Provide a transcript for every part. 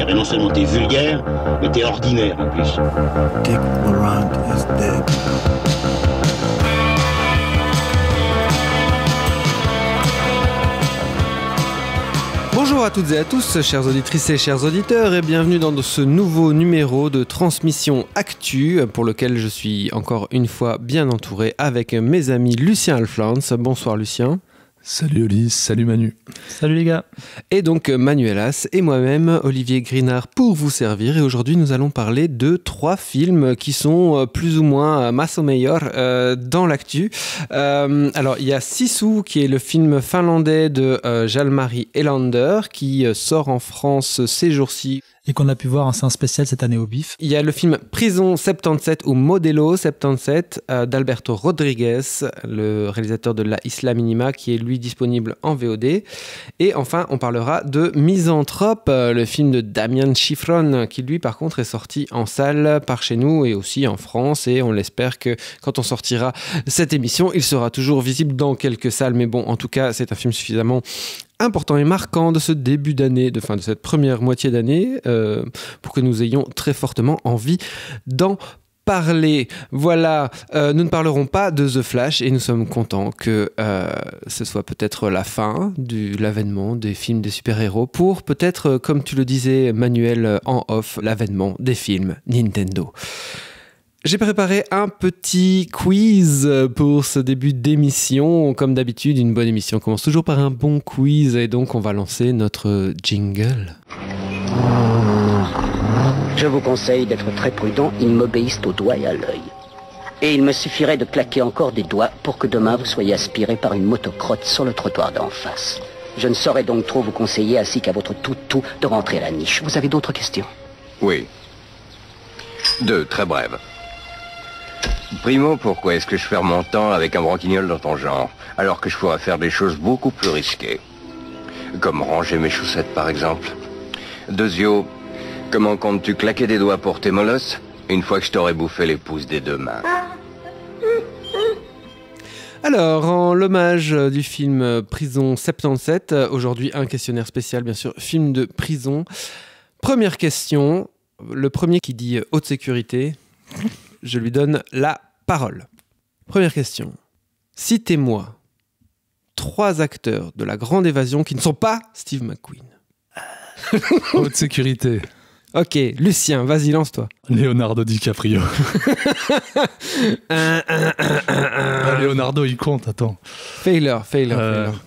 Eh ben non seulement t'es vulgaire, mais t'es ordinaire en plus. Dick Laurent is dead. À toutes et à tous, chères auditrices et chers auditeurs, et bienvenue dans ce nouveau numéro de Transmission Actu, pour lequel je suis encore une fois bien entouré avec mes amis Lucien Alflans. Bonsoir Lucien. Salut Ulysse, salut Manu. Salut les gars. Et donc Manuelas et moi-même, Olivier Grinard, pour vous servir. Et aujourd'hui, nous allons parler de trois films qui sont euh, plus ou moins masso meilleur euh, dans l'actu. Euh, alors, il y a Sissou, qui est le film finlandais de euh, Jalmari Elander, qui euh, sort en France ces jours-ci. Et qu'on a pu voir en scène spéciale cette année au BIF. Il y a le film Prison 77 ou Modelo 77 euh, d'Alberto Rodriguez, le réalisateur de La Isla Minima, qui est lui disponible en VOD. Et enfin, on parlera de Misanthrope, euh, le film de Damien Chiffron, qui lui, par contre, est sorti en salle par chez nous et aussi en France. Et on l'espère que quand on sortira cette émission, il sera toujours visible dans quelques salles. Mais bon, en tout cas, c'est un film suffisamment important et marquant de ce début d'année, de fin de cette première moitié d'année, euh, pour que nous ayons très fortement envie d'en parler. Voilà, euh, nous ne parlerons pas de The Flash et nous sommes contents que euh, ce soit peut-être la fin de l'avènement des films des super-héros pour peut-être, comme tu le disais Manuel en off, l'avènement des films Nintendo. J'ai préparé un petit quiz pour ce début d'émission. Comme d'habitude, une bonne émission commence toujours par un bon quiz et donc on va lancer notre jingle. Je vous conseille d'être très prudent, ils m'obéissent au doigt et à l'œil. Et il me suffirait de claquer encore des doigts pour que demain vous soyez aspiré par une motocrotte sur le trottoir d'en face. Je ne saurais donc trop vous conseiller, ainsi qu'à votre tout-tout, de rentrer à la niche. Vous avez d'autres questions? Oui. Deux, très brèves. Primo, pourquoi est-ce que je perds mon temps avec un branquignol dans ton genre, alors que je pourrais faire des choses beaucoup plus risquées Comme ranger mes chaussettes, par exemple? Deuxio, comment comptes-tu claquer des doigts pour tes molosses une fois que je t'aurai bouffé les pouces des deux mains? Alors, en l'hommage du film Prison 77, euh, aujourd'hui un questionnaire spécial, bien sûr, film de prison. Première question, le premier qui dit haute sécurité, je lui donne la parole. Première question, citez-moi trois acteurs de la grande évasion qui ne sont pas Steve McQueen. Haute sécurité, Ok, Lucien, vas-y, lance-toi. Leonardo DiCaprio. Un, un, un, un, Ah. Leonardo, il compte, attends. Failure, failure, Euh, failure.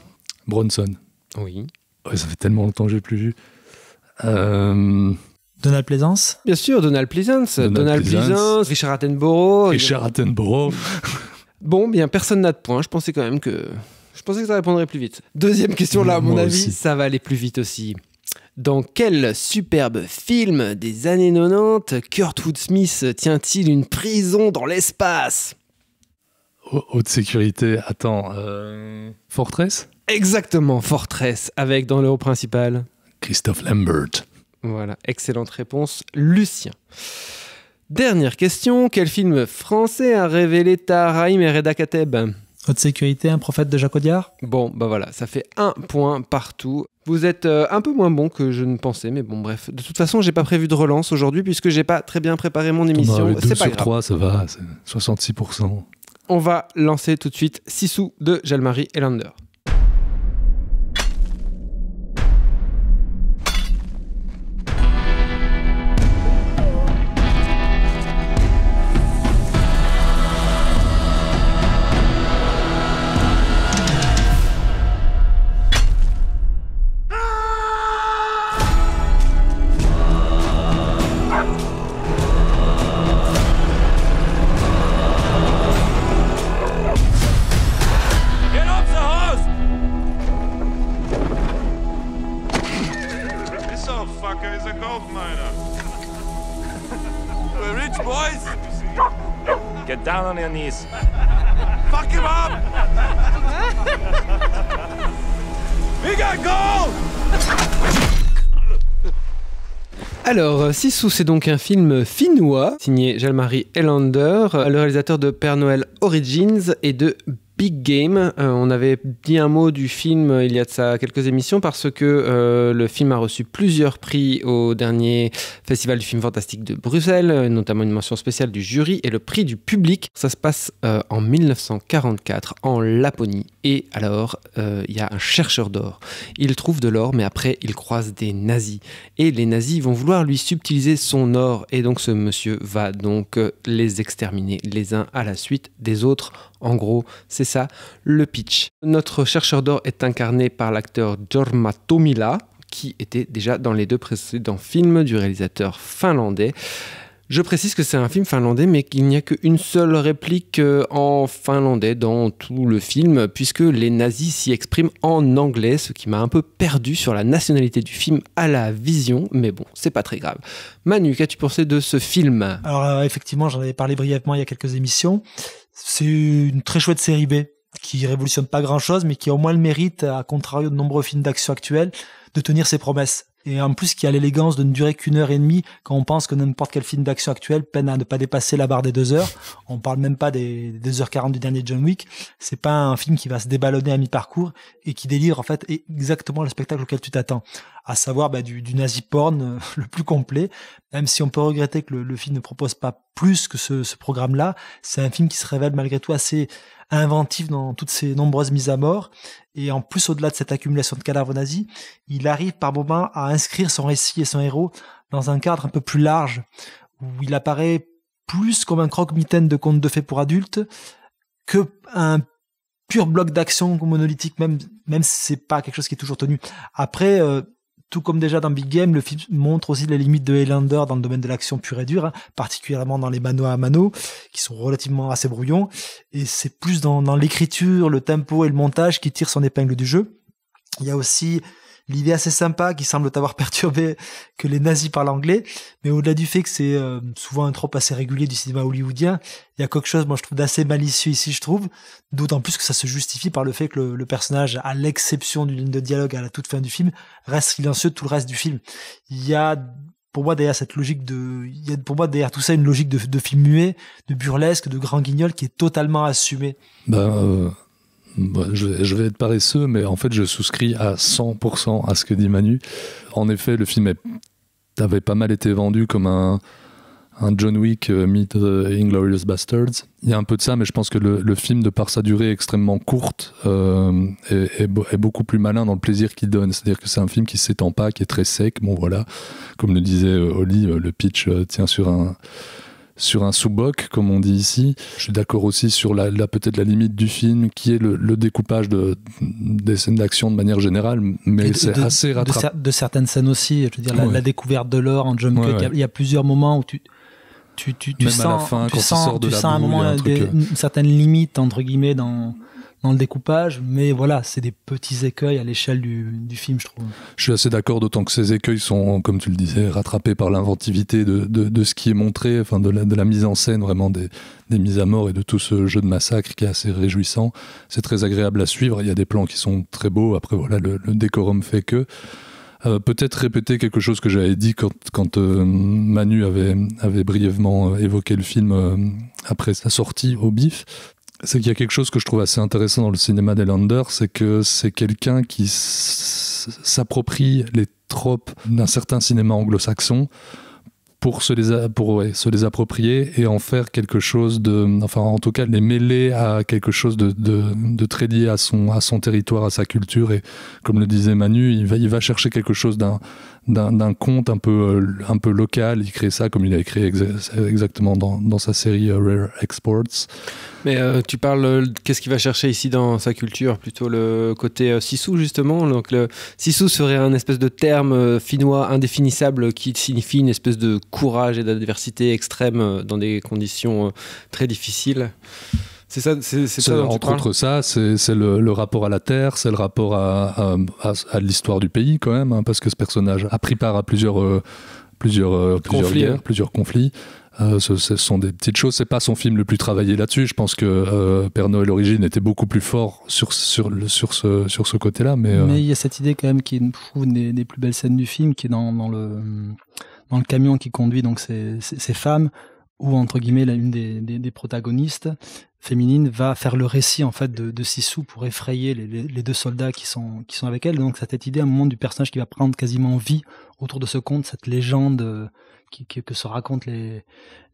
Bronson. Oui. Ouais, ça fait tellement longtemps que je l'ai plus vu. Euh, Donald Plaisance. Bien sûr, Donald Pleasance, Donald, Donald Pleasance, Pleasance, Richard Attenborough. Richard Attenborough. Bon, bien, personne n'a de points. Je pensais quand même que. Je pensais que ça répondrait plus vite. Deuxième question, là, à mon Moi avis, aussi. ça va aller plus vite aussi. Dans quel superbe film des années 90 Kurtwood Smith tient-il une prison dans l'espace? Ha- Haute sécurité, attends. euh, Fortress? Exactement, Fortress, avec dans le rôle principal. Christophe Lambert. Voilà, excellente réponse, Lucien. Dernière question, quel film français a révélé Taharaim et Reda Kateb? Haute sécurité, un prophète de Jacques Audiard? Bon, bah voilà, ça fait un point partout. Vous êtes euh, un peu moins bon que je ne pensais, mais bon, bref. De toute façon, j'ai pas prévu de relance aujourd'hui puisque j'ai pas très bien préparé mon On émission. a 12 C'est pas sur grave. 3, ça va, c'est 66%. On va lancer tout de suite Sissou de Jalmari Elander. Fuck him up! Alors, Sissou, c'est donc un film finnois, signé Jalmari Elander, le réalisateur de Père Noël Origins et de Big Game. Euh, on avait dit un mot du film euh, il y a de ça quelques émissions parce que euh, le film a reçu plusieurs prix au dernier Festival du film fantastique de Bruxelles, notamment une mention spéciale du jury et le prix du public. Ça se passe en 1944 en Laponie. Et alors, il y a un chercheur d'or. Il trouve de l'or, mais après, il croise des nazis. Et les nazis vont vouloir lui subtiliser son or. Et donc, ce monsieur va donc les exterminer les uns à la suite des autres. En gros, c'est ça le pitch. Notre chercheur d'or est incarné par l'acteur Jorma Tomila, qui était déjà dans les deux précédents films du réalisateur finlandais. Je précise que c'est un film finlandais, mais qu'il n'y a qu'une seule réplique euh, en finlandais dans tout le film, puisque les nazis s'y expriment en anglais, ce qui m'a un peu perdu sur la nationalité du film à la vision, mais bon, c'est pas très grave. Manu, qu'as-tu pensé de ce film? Alors euh, effectivement, j'en avais parlé brièvement il y a quelques émissions. C'est une très chouette série B qui révolutionne pas grand chose, mais qui a au moins le mérite, à contrario de nombreux films d'action actuels, de tenir ses promesses. Et en plus, qui a l'élégance de ne durer qu'une heure et demie, quand on pense que n'importe quel film d'action actuel peine à ne pas dépasser la barre des deux heures. On parle même pas des, deux heures 40 du dernier John Wick. C'est pas un film qui va se déballonner à mi-parcours et qui délivre, en fait, exactement le spectacle auquel tu t'attends. À savoir, bah, du, du nazi porn euh, le plus complet. Même si on peut regretter que le, film ne propose pas plus que ce, ce programme-là, c'est un film qui se révèle malgré tout assez inventif dans toutes ces nombreuses mises à mort. Et en plus, au-delà de cette accumulation de cadavres nazis, il arrive par moments à inscrire son récit et son héros dans un cadre un peu plus large, où il apparaît plus comme un croque-mitaine de contes de fées pour adultes que un pur bloc d'action monolithique, même, même si c'est pas quelque chose qui est toujours tenu. Après, euh, tout comme déjà dans Big Game, le film montre aussi les limites de Highlander dans le domaine de l'action pure et dure, hein, particulièrement dans les mano à mano, qui sont relativement assez brouillons. Et c'est plus dans, dans l'écriture, le tempo et le montage qui tirent son épingle du jeu. Il y a aussi l'idée assez sympa qui semble t'avoir perturbé que les nazis parlent anglais, mais au-delà du fait que c'est euh, souvent un trope assez régulier du cinéma hollywoodien, il y a quelque chose, moi je trouve, d'assez malicieux ici, je trouve, d'autant plus que ça se justifie par le fait que le, personnage, à l'exception d'une ligne de dialogue à la toute fin du film, reste silencieux tout le reste du film. Il y a pour moi derrière cette logique de il y a pour moi derrière tout ça une logique de, de film muet de burlesque de grand guignol qui est totalement assumée ben, euh, je, vais être paresseux, mais en fait, je souscris à 100% à ce que dit Manu. En effet, le film avait pas mal été vendu comme un, John Wick euh, meet Inglorious Bastards. Il y a un peu de ça, mais je pense que le, film, de par sa durée extrêmement courte, euh, est, beaucoup plus malin dans le plaisir qu'il donne. C'est-à-dire que c'est un film qui s'étend pas, qui est très sec. Bon, voilà, comme le disait euh, Oli, le pitch tient sur un sur un sous-boc, comme on dit ici. Je suis d'accord aussi sur la, peut-être la limite du film, qui est le, découpage de, des scènes d'action de manière générale, mais c'est assez rattrapé. De, certaines scènes aussi, je veux dire, la, découverte de l'or en jump cut, il y, a plusieurs moments où tu tu, tu, tu sens, fin, tu sens, tu sens un moment, un une certaine limite, entre guillemets, dans, dans le découpage, mais voilà, c'est des petits écueils à l'échelle du, film, je trouve. Je suis assez d'accord, d'autant que ces écueils sont, comme tu le disais, rattrapés par l'inventivité de, ce qui est montré, enfin de la, mise en scène vraiment des, des, mises à mort et de tout ce jeu de massacre qui est assez réjouissant. C'est très agréable à suivre, il y a des plans qui sont très beaux, après voilà, le, le décorum fait que. Euh, peut-être répéter quelque chose que j'avais dit quand, quand euh, Manu avait, avait brièvement euh, évoqué le film après sa sortie au BIF c'est qu'il y a quelque chose que je trouve assez intéressant dans le cinéma d'Elander, c'est que c'est quelqu'un qui s'approprie les tropes d'un certain cinéma anglo-saxon pour se les, pour, se les approprier et en faire quelque chose de, enfin en tout cas les mêler à quelque chose de, de, très lié à son, à son territoire, à sa culture. Et comme le disait Manu, il va, il va chercher quelque chose d'un d'un conte un peu, euh, un peu local. Il crée ça comme il a écrit exactement dans, dans, sa série euh, Rare Exports. Mais euh, tu parles, qu'est-ce qu'il va chercher ici dans sa culture? Plutôt le côté Sissou, justement? Donc, le Sissou serait un espèce de terme finnois indéfinissable qui signifie une espèce de courage et d'adversité extrême dans des conditions très difficiles. C'est ça, c'est ça. Entre autres, ça, c'est le, rapport à la terre, c'est le rapport à, à, l'histoire du pays quand même, hein, parce que ce personnage a pris part à plusieurs, euh, plusieurs, euh, plusieurs guerres, hein. plusieurs conflits. Euh, ce, sont des petites choses. C'est pas son film le plus travaillé là-dessus. Je pense que Père Noël Origine était beaucoup plus fort sur, sur, sur ce, sur ce côté-là. Mais mais il y a cette idée quand même qui est, une des, des, plus belles scènes du film, qui est dans, dans le dans le camion qui conduit donc ces, ces, femmes, où entre guillemets l'une des, des, des, protagonistes féminines va faire le récit en fait de, de Sissou pour effrayer les, les, deux soldats qui sont qui sont avec elle. Donc cette idée à un moment du personnage qui va prendre quasiment vie autour de ce conte, cette légende qui, que se racontent les,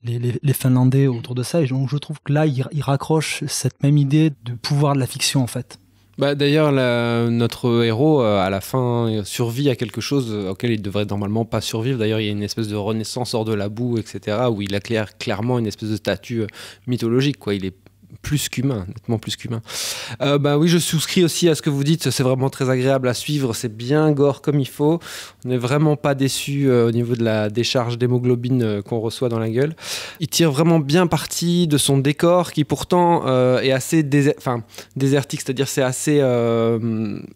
les, les, Finlandais autour de ça. Et donc je trouve que là, il, il raccroche cette même idée de pouvoir de la fiction en fait. Bah, D'ailleurs, notre héros, euh, à la fin, survit à quelque chose auquel il devrait normalement pas survivre. D'ailleurs, il y a une espèce de renaissance hors de la boue, etc., où il acquiert clairement une espèce de statut euh, mythologique. Quoi. Il est plus qu'humain, nettement plus qu'humain. Euh, bah oui, je souscris aussi à ce que vous dites. C'est vraiment très agréable à suivre. C'est bien gore comme il faut. On n'est vraiment pas déçu euh, au niveau de la décharge d'hémoglobine euh, qu'on reçoit dans la gueule. Il tire vraiment bien parti de son décor qui pourtant euh, est assez enfin, désertique, c'est-à-dire c'est assez,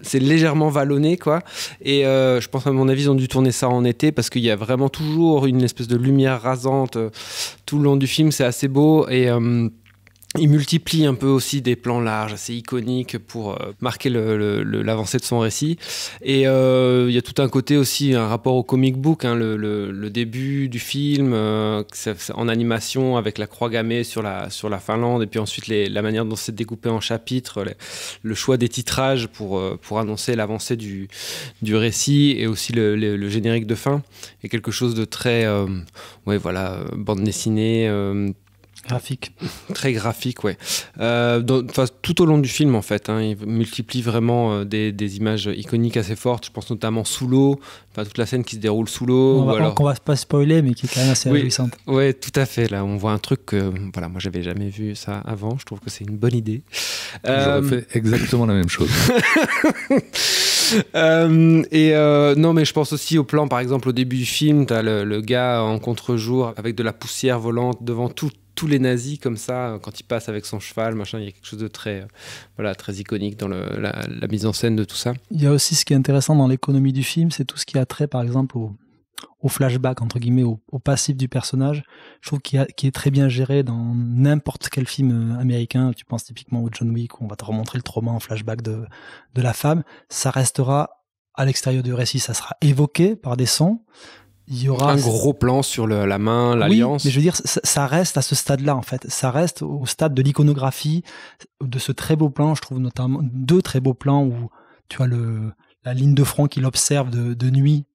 c'est légèrement vallonné quoi. Et je pense à mon avis ils ont dû tourner ça en été parce qu'il y a vraiment toujours une espèce de lumière rasante tout le long du film. C'est assez beau et il multiplie un peu aussi des plans larges, assez iconiques pour euh, marquer l'avancée de son récit. Et euh, il y a tout un côté aussi, un rapport au comic book, hein, le, début du film euh, en animation avec la croix gammée sur la, Finlande, et puis ensuite la manière dont c'est découpé en chapitres, le choix des titrages pour, annoncer l'avancée du, du récit, et aussi le, générique de fin, est quelque chose de très, ouais, voilà, bande dessinée Graphique. Très graphique, ouais. Euh, tout au long du film, en fait, hein, il multiplie vraiment euh, des, des, images iconiques assez fortes. Je pense notamment sous l'eau, toute la scène qui se déroule sous l'eau. On, va, alors... va pas spoiler, mais qui est quand même assez oui, réjouissante. Oui, tout à fait. Là, on voit un truc que, voilà, moi, j'avais jamais vu ça avant. Je trouve que c'est une bonne idée. Euh... J'aurais fait exactement la même chose. Euh, et euh, non, mais je pense aussi au plan, par exemple, au début du film, tu as le, le, gars en contre-jour avec de la poussière volante devant tout, tous les nazis comme ça, quand il passe avec son cheval, machin, il y a quelque chose de très, euh, voilà, très iconique dans la, mise en scène de tout ça. Il y a aussi ce qui est intéressant dans l'économie du film, c'est tout ce qui a trait, par exemple, au, au flashback, entre guillemets, au, passif du personnage. Je trouve qu'il est très bien géré dans n'importe quel film euh, américain. Tu penses typiquement au John Wick, où on va te remontrer le trauma en flashback de la femme. Ça restera à l'extérieur du récit, ça sera évoqué par des sons il y aura un gros plan sur le, la main, l'alliance. Oui, mais je veux dire, ça, ça reste à ce stade-là en fait. Ça reste au stade de l'iconographie, de ce très beau plan. Je trouve notamment deux très beaux plans où tu as le la ligne de front qu'il observe de, de nuit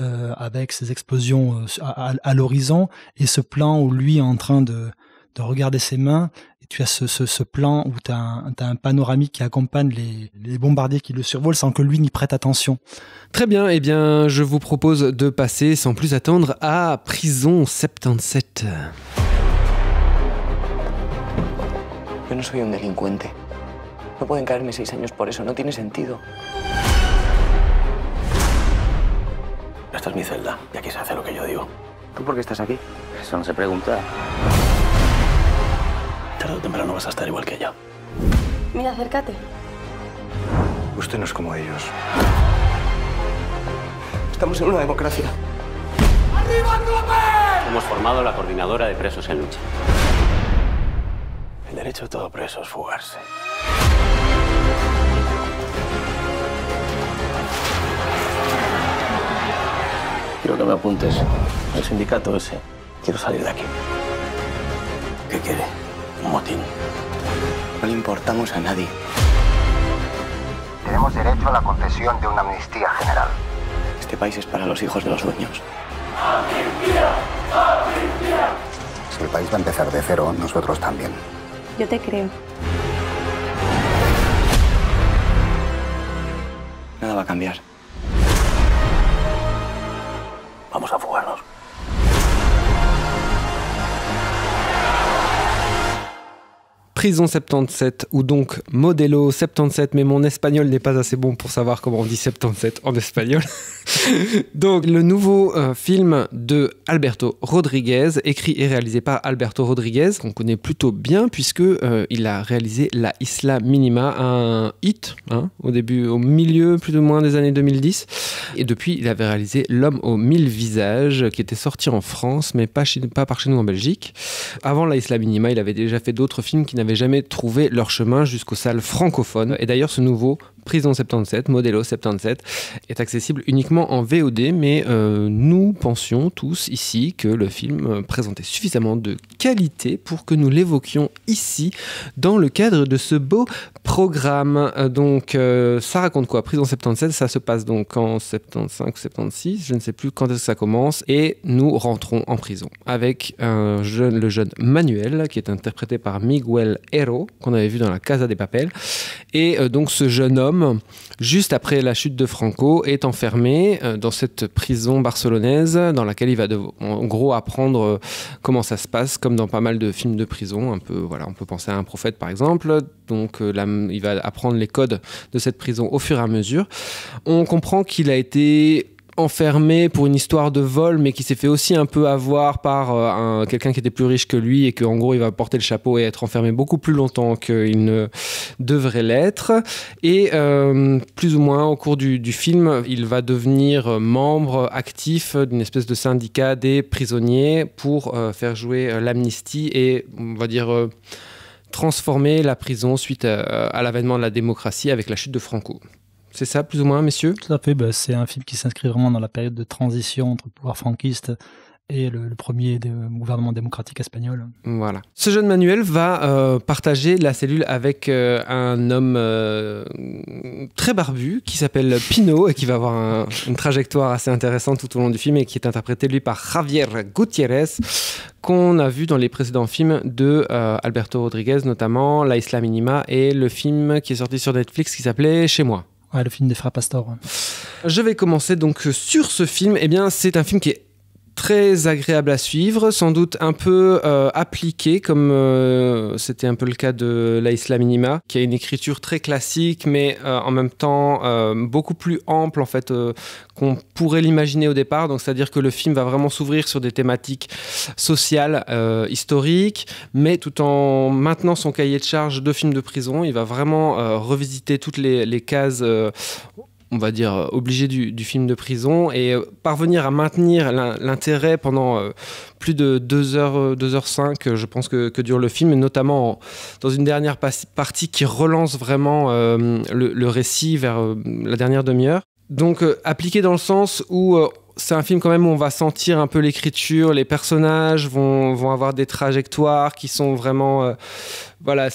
euh, avec ses explosions euh, à, à, à l'horizon et ce plan où lui est en train de de regarder ses mains. Et tu as ce, ce, ce plan où tu as, as, un panoramique qui accompagne les, les, bombardiers qui le survolent sans que lui n'y prête attention. Très bien, eh bien, je vous propose de passer sans plus attendre à Prison 77. Yo no soy un delincuente. No pueden caerme seis años por eso, no tiene sentido. Esta es mi celda y aquí se hace lo que yo digo. ¿Tú por qué estás aquí? Eso no se pregunta. Tarde o temprano vas a estar igual que yo. Mira, acércate. Usted no es como ellos. Estamos en una democracia. ¡Arriba! Hemos formado la coordinadora de presos en lucha. El derecho de todo preso es fugarse. Quiero que me apuntes al sindicato ese. Quiero salir de aquí. ¿Qué quiere? Un motín. No le importamos a nadie. Tenemos derecho a la concesión de una amnistía general. Este país es para los hijos de los dueños. ¡Amnistía! ¡Amnistía! Si el país va a empezar de cero, nosotros también. Yo te creo. Nada va a cambiar. Vamos a fugarnos. Prison 77 ou donc Modelo 77, mais mon espagnol n'est pas assez bon pour savoir comment on dit 77 en espagnol. donc le nouveau euh, film de Alberto Rodriguez, écrit et réalisé par Alberto Rodriguez, qu'on connaît plutôt bien puisque euh, il a réalisé La Isla Minima, un hit hein, au début, au milieu plus ou moins des années 2010, et depuis il avait réalisé L'homme aux mille visages, qui était sorti en France, mais pas, pas par chez nous en Belgique. Avant La Isla Minima, il avait déjà fait d'autres films qui n'avaient jamais trouvé leur chemin jusqu'aux salles francophones. Et d'ailleurs, ce nouveau Prison 77, Modelo 77, est accessible uniquement en VOD, mais euh, nous pensions tous ici que le film euh, présentait suffisamment de qualité pour que nous l'évoquions ici dans le cadre de ce beau programme. Euh, donc ça raconte quoi? Prison 77, ça se passe donc en 75 ou 76, je ne sais plus quand est-ce que ça commence, et nous rentrons en prison avec un jeune, le jeune Manuel, qui est interprété par Miguel Hero, qu'on avait vu dans la Casa des Papel. Et donc ce jeune homme juste après la chute de Franco, est enfermé euh, dans cette prison barcelonaise dans laquelle il va en gros apprendre euh, comment ça se passe, comme dans pas mal de films de prison. Un peu, voilà, on peut penser à un prophète par exemple. Donc euh, il va apprendre les codes de cette prison au fur et à mesure. On comprend qu'il a été enfermé pour une histoire de vol, mais qui s'est fait aussi un peu avoir par euh, quelqu'un qui était plus riche que lui et qu'en gros il va porter le chapeau et être enfermé beaucoup plus longtemps qu'il ne devrait l'être. Et euh, plus ou moins au cours du, film, il va devenir membre actif d'une espèce de syndicat des prisonniers pour euh, faire jouer l'amnistie et on va dire transformer la prison suite à l'avènement de la démocratie avec la chute de Franco. C'est ça, plus ou moins, messieurs? Tout à fait. Bah, c'est un film qui s'inscrit vraiment dans la période de transition entre le pouvoir franquiste et le, premier gouvernement démocratique espagnol. Voilà. Ce jeune Manuel va euh, partager la cellule avec euh, un homme euh, très barbu qui s'appelle Pino et qui va avoir une trajectoire assez intéressante tout au long du film et qui est interprété lui par Javier Gutiérrez qu'on a vu dans les précédents films de Alberto Rodriguez, notamment La Isla Minima et le film qui est sorti sur Netflix qui s'appelait Chez moi le film des frères Pastor. Je vais commencer donc sur ce film. Eh bien, c'est un film qui est très agréable à suivre, sans doute un peu euh, appliqué, comme euh, c'était un peu le cas de La Isla Minima, qui a une écriture très classique, mais euh, en même temps beaucoup plus ample en fait qu'on pourrait l'imaginer au départ. Donc, c'est-à-dire que le film va vraiment s'ouvrir sur des thématiques sociales, historiques, mais tout en maintenant son cahier de charge de film de prison. Il va vraiment revisiter toutes les, les cases on va dire, euh, obligé du, film de prison et euh, parvenir à maintenir l'intérêt pendant euh, plus de 2 heures, 2 heures 5, je pense que, dure le film, et notamment dans une dernière partie qui relance vraiment le, récit vers la dernière demi-heure. Donc appliqué dans le sens où c'est un film quand même où on va sentir un peu l'écriture, les personnages vont, vont, avoir des trajectoires qui sont vraiment... Voilà,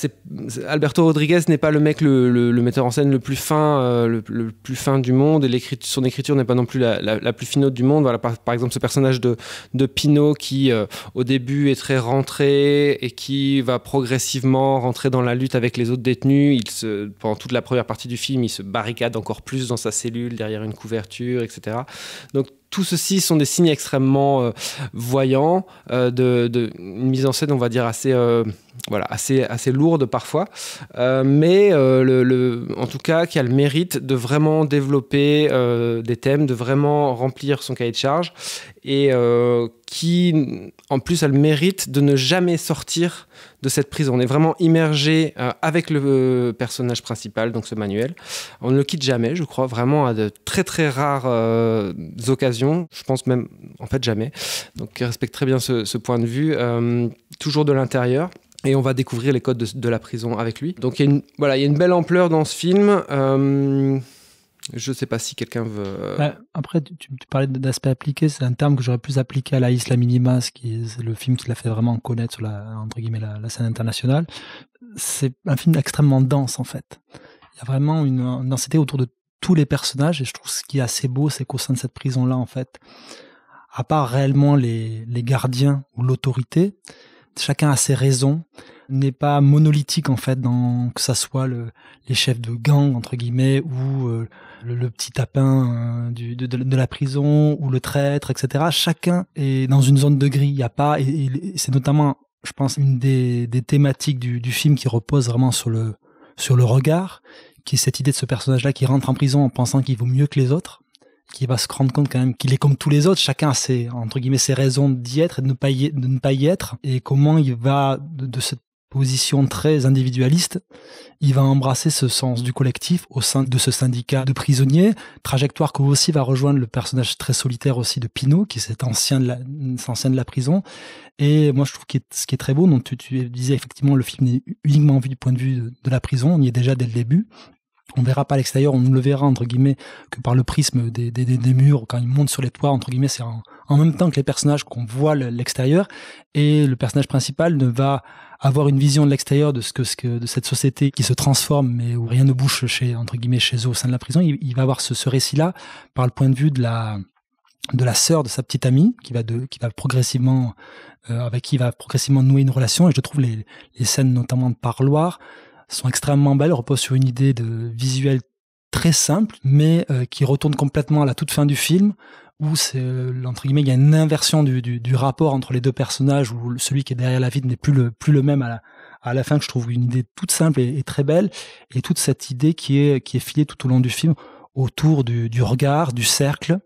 Alberto Rodriguez n'est pas le mec, le, metteur en scène le plus fin, euh, le, plus fin du monde, et son écriture n'est pas non plus la, plus finote du monde. Voilà, par, exemple, ce personnage de, de Pino qui, euh, au début, est très rentré et qui va progressivement rentrer dans la lutte avec les autres détenus. Il se, pendant toute la première partie du film, il se barricade encore plus dans sa cellule, derrière une couverture, etc. Donc, tout ceci sont des signes extrêmement euh, voyants euh, de, mise en scène, on va dire, assez, voilà, assez, assez lourde parfois, mais le, en tout cas qui a le mérite de vraiment développer des thèmes, de vraiment remplir son cahier de charge et qui, en plus, a le mérite de ne jamais sortir de cette prison. On est vraiment immergé euh, avec le euh, personnage principal, donc ce Manuel. On ne le quitte jamais, je crois, vraiment à de très très rares euh, occasions. Je pense même, en fait, jamais. Donc, il respecte très bien ce, point de vue, toujours de l'intérieur. Et on va découvrir les codes de, la prison avec lui. Donc il y, a une, voilà, il y a une belle ampleur dans ce film. Je ne sais pas si quelqu'un veut. Euh, bah, après, tu, parlais d'aspect appliqué, c'est un terme que j'aurais plus appliqué à la Isla Minima, qui est le film qui l'a fait vraiment connaître sur la, entre guillemets, la, scène internationale. C'est un film extrêmement dense, en fait. Il y a vraiment une, densité autour de tous les personnages, et je trouve ce qui est assez beau, c'est qu'au sein de cette prison-là, en fait, à part réellement les gardiens ou l'autorité, chacun a ses raisons, n'est pas monolithique en fait, dans, que ça soit le, les chefs de gang entre guillemets ou euh, le, petit tapin euh, du, de, la prison ou le traître, etc. Chacun est dans une zone de gris. Il y a pas, et, c'est notamment, je pense, une des, des thématiques du, du, film qui repose vraiment sur le sur le regard, qui est cette idée de ce personnage-là qui rentre en prison en pensant qu'il vaut mieux que les autres qui va se rendre compte quand même qu'il est comme tous les autres, chacun a ses, entre guillemets, ses raisons d'y être et de ne pas y, être, et comment il va, de, cette position très individualiste, il va embrasser ce sens du collectif au sein de ce syndicat de prisonniers, trajectoire que aussi va rejoindre le personnage très solitaire aussi de Pinot, qui est cet ancien de la, ancien de la prison. Et moi, je trouve que ce qui est très beau, donc tu, disais effectivement, le film est uniquement vu du point de vue de, la prison, on y est déjà dès le début. On verra pas l'extérieur, on ne le verra entre guillemets que par le prisme des, des, murs quand ils montent sur les toits entre guillemets, c'est en, même temps que les personnages qu'on voit l'extérieur et le personnage principal ne va avoir une vision de l'extérieur de ce que, ce que de cette société qui se transforme mais où rien ne bouge chez entre guillemets chez eux au sein de la prison. Il, va avoir ce, ce récit-là par le point de vue de la de la sœur de sa petite amie qui va de qui va progressivement euh, avec qui il va progressivement nouer une relation et je trouve les, les scènes notamment de parloir sont extrêmement belles, reposent sur une idée de visuel très simple, mais euh, qui retourne complètement à la toute fin du film, où c'est euh, entre guillemets il y a une inversion du, du, rapport entre les deux personnages, où celui qui est derrière la vitre n'est plus le plus le même à la, à la fin, que je trouve une idée toute simple et, très belle, et toute cette idée qui est qui est filée tout au long du film autour du, regard, du cercle.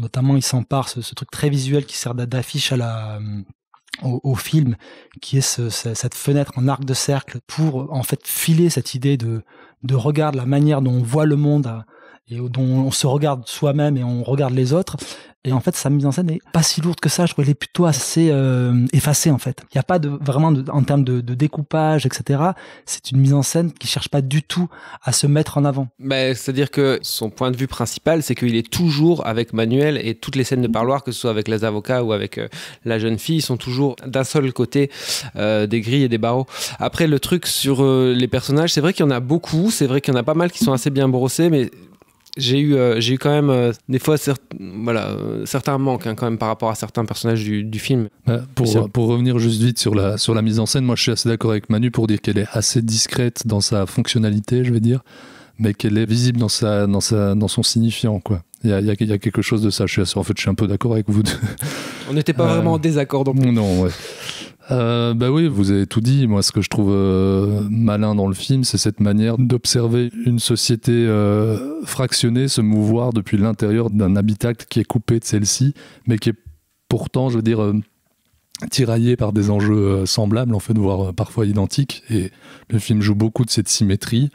Notamment, il s'empare ce, ce truc très visuel qui sert d'affiche à la au, film, qui est ce, cette fenêtre en arc de cercle pour en fait filer cette idée de, de regard, la manière dont on voit le monde à, et dont on se regarde soi-même et on regarde les autres. Et en fait, sa mise en scène est pas si lourde que ça. Je trouve qu'elle est plutôt assez euh, effacée en fait. Il n'y a pas de vraiment de, en termes de, de découpage, etc. C'est une mise en scène qui cherche pas du tout à se mettre en avant. Mais c'est-à-dire que son point de vue principal, c'est qu'il est toujours avec Manuel et toutes les scènes de parloir, que ce soit avec les avocats ou avec euh, la jeune fille, sont toujours d'un seul côté euh, des grilles et des barreaux. Après, le truc sur euh, les personnages, c'est vrai qu'il y en a beaucoup. C'est vrai qu'il y en a pas mal qui sont assez bien brossés, mais j'ai eu, euh, j'ai eu quand même euh, des fois cert voilà, euh, certains manques hein, quand même par rapport à certains personnages du, du film. Bah, pour, pour revenir juste vite sur la, sur la mise en scène, moi je suis assez d'accord avec Manu pour dire qu'elle est assez discrète dans sa fonctionnalité, je vais dire, mais qu'elle est visible dans, sa, dans, sa, dans son signifiant. quoi. Il y, a, il, y a, il y a quelque chose de ça. Je suis en fait, je suis un peu d'accord avec vous. On n'était pas vraiment en désaccord non plus. Non, ouais. Euh, bah oui, vous avez tout dit. Moi, ce que je trouve euh, malin dans le film, c'est cette manière d'observer une société euh, fractionnée se mouvoir depuis l'intérieur d'un habitacle qui est coupé de celle-ci, mais qui est pourtant, je veux dire, euh, tiraillé par des enjeux semblables, en fait, voire parfois identiques. Et le film joue beaucoup de cette symétrie.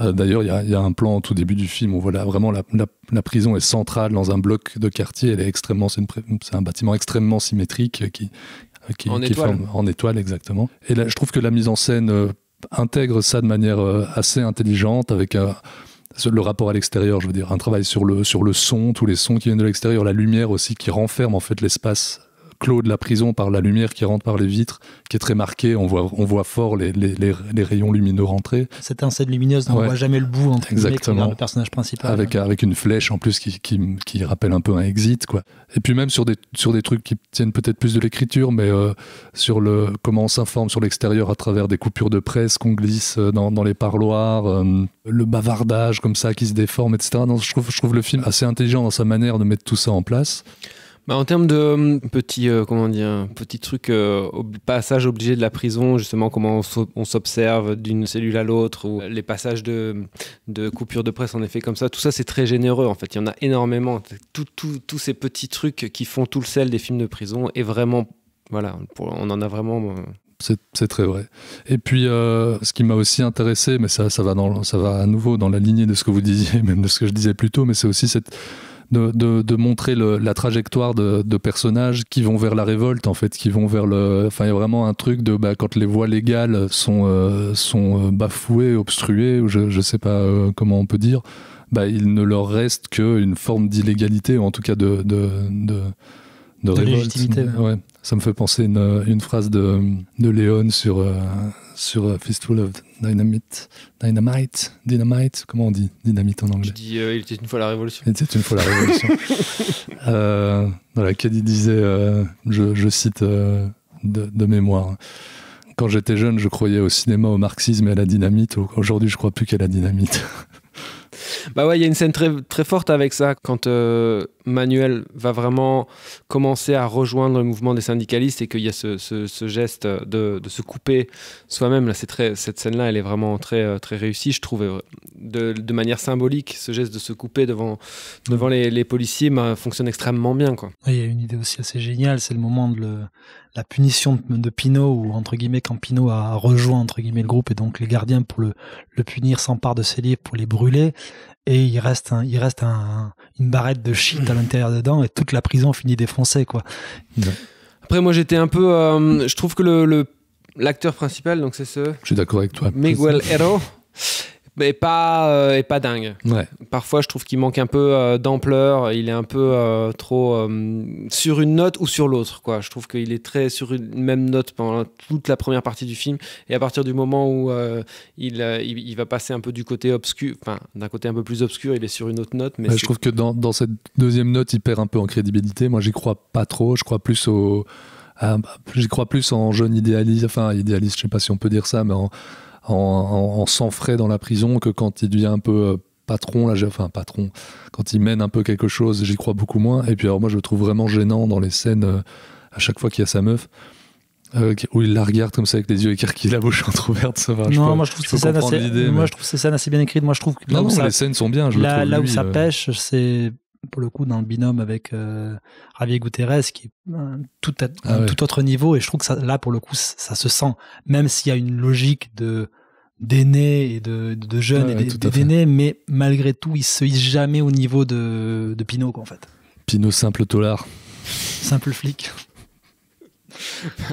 D'ailleurs, il y, a un plan au tout début du film où voilà, vraiment la, la, la, prison est centrale dans un bloc de quartier. Elle est extrêmement, c'est un bâtiment extrêmement symétrique qui, qui, en, qui étoile. Forme, en étoile exactement. Et là, je trouve que la mise en scène euh, intègre ça de manière euh, assez intelligente avec le rapport à l'extérieur, je veux dire, un travail sur le, sur le son, tous les sons qui viennent de l'extérieur, la lumière aussi qui renferme en fait l'espace clos de la prison par la lumière qui rentre par les vitres, qui est très marquée. On voit, on voit fort les, les, les, les rayons lumineux rentrer. Cette étincelle lumineuse, on ouais. voit jamais le bout entre Exactement. le personnage principal. Avec, avec une flèche en plus qui, qui, qui, rappelle un peu un exit. Quoi. Et puis même sur des, sur des trucs qui tiennent peut-être plus de l'écriture, mais euh, sur le, comment on s'informe sur l'extérieur à travers des coupures de presse qu'on glisse dans, dans les parloirs, euh, le bavardage comme ça qui se déforme, etc. Non, je, trouve, je trouve le film assez intelligent dans sa manière de mettre tout ça en place. Bah en termes de petits euh, comment dire petit truc euh, passage obligé de la prison justement comment on s'observe d'une cellule à l'autre ou les passages de, de coupure de presse en effet comme ça tout ça c'est très généreux en fait il y en a énormément tous ces petits trucs qui font tout le sel des films de prison et vraiment voilà on en a vraiment euh, c'est très vrai. Et puis, euh, ce qui m'a aussi intéressé, mais ça va à nouveau dans la lignée de ce que vous disiez, même de ce que je disais plus tôt, mais c'est aussi cette, de, de, de montrer le, la trajectoire de, de, personnages qui vont vers la révolte en fait qui vont vers le enfin il y a vraiment un truc de bah, quand les voies légales sont euh, sont bafouées obstruées ou je, je sais pas euh, comment on peut dire bah, il ne leur reste qu'une forme d'illégalité ou en tout cas de de, de, de, révolte ouais. Ça me fait penser une, une phrase de, de Léon sur euh, sur Fistful of Dynamite, Dynamite, Dynamite, comment on dit Dynamite en anglais dis, euh, il était une fois la révolution. Il était une fois la révolution. euh, laquelle il disait, euh, je, je, cite euh, de, de, mémoire, quand j'étais jeune, je croyais au cinéma, au marxisme et à la dynamite. Aujourd'hui, je crois plus qu'à la dynamite. Bah ouais, il y a une scène très, très forte avec ça quand euh, Manuel va vraiment commencer à rejoindre le mouvement des syndicalistes et qu'il y a ce, ce, ce geste de, de, se couper soi-même. Là, c'est très cette scène-là, elle est vraiment très très réussie, je trouve, de, de, manière symbolique. Ce geste de se couper devant devant les, les policiers bah, fonctionne extrêmement bien, quoi. Il y a une idée aussi assez géniale, c'est le moment de le, la punition de, de Pinot ou entre guillemets quand Pinot a rejoint entre guillemets le groupe et donc les gardiens pour le, le punir s'emparent de ses livres pour les brûler et il reste un, il reste un, une barrette de shit à l'intérieur dedans et toute la prison finit défoncée quoi. Après moi j'étais un peu euh, je trouve que le l'acteur principal donc c'est ce Je suis d'accord avec toi. Miguel Hero mais pas euh, et pas dingue. Ouais. Parfois, je trouve qu'il manque un peu euh, d'ampleur. Il est un peu euh, trop sur une note ou sur l'autre. Quoi. Je trouve qu'il est très sur une même note pendant toute la première partie du film. Et à partir du moment où il, il, il va passer un peu du côté obscur, enfin d'un côté un peu plus obscur, il est sur une autre note. Mais Ouais, je trouve que dans, dans cette deuxième note, il perd un peu en crédibilité. Moi, j'y crois pas trop. Je crois plus au. à- J'y crois plus en jeune idéaliste. Enfin, idéaliste, je sais pas si on peut dire ça, mais en, en, en- en sang frais dans la prison que quand il devient un peu euh, patron, là, enfin patron, quand il mène un peu quelque chose, j'y crois beaucoup moins. Et puis alors moi, je le trouve vraiment gênant dans les scènes euh, à chaque fois qu'il y a sa meuf. euh, où il la regarde comme ça avec les yeux écarquillés, la bouche entrouverte, ça va. non, peux- moi je trouve ces scènes assez, l'idée, moi mais- je trouve ces scènes assez bien écrites. Moi je trouve que là Non, où non, ça, les scènes sont bien, je là, trouve, là où lui, ça euh, pêche, c'est pour le coup dans le binôme avec euh, Javier Guterres qui est un tout, à- Ah un ouais. tout autre niveau et je trouve que ça, là pour le coup ça, ça se sent même s'il y a une logique de d'aînés et de, de jeunes Ouais, et d'aînés mais malgré tout il se hisse jamais au niveau de, de Pinot quoi, en fait Pinot simple tolard. simple flic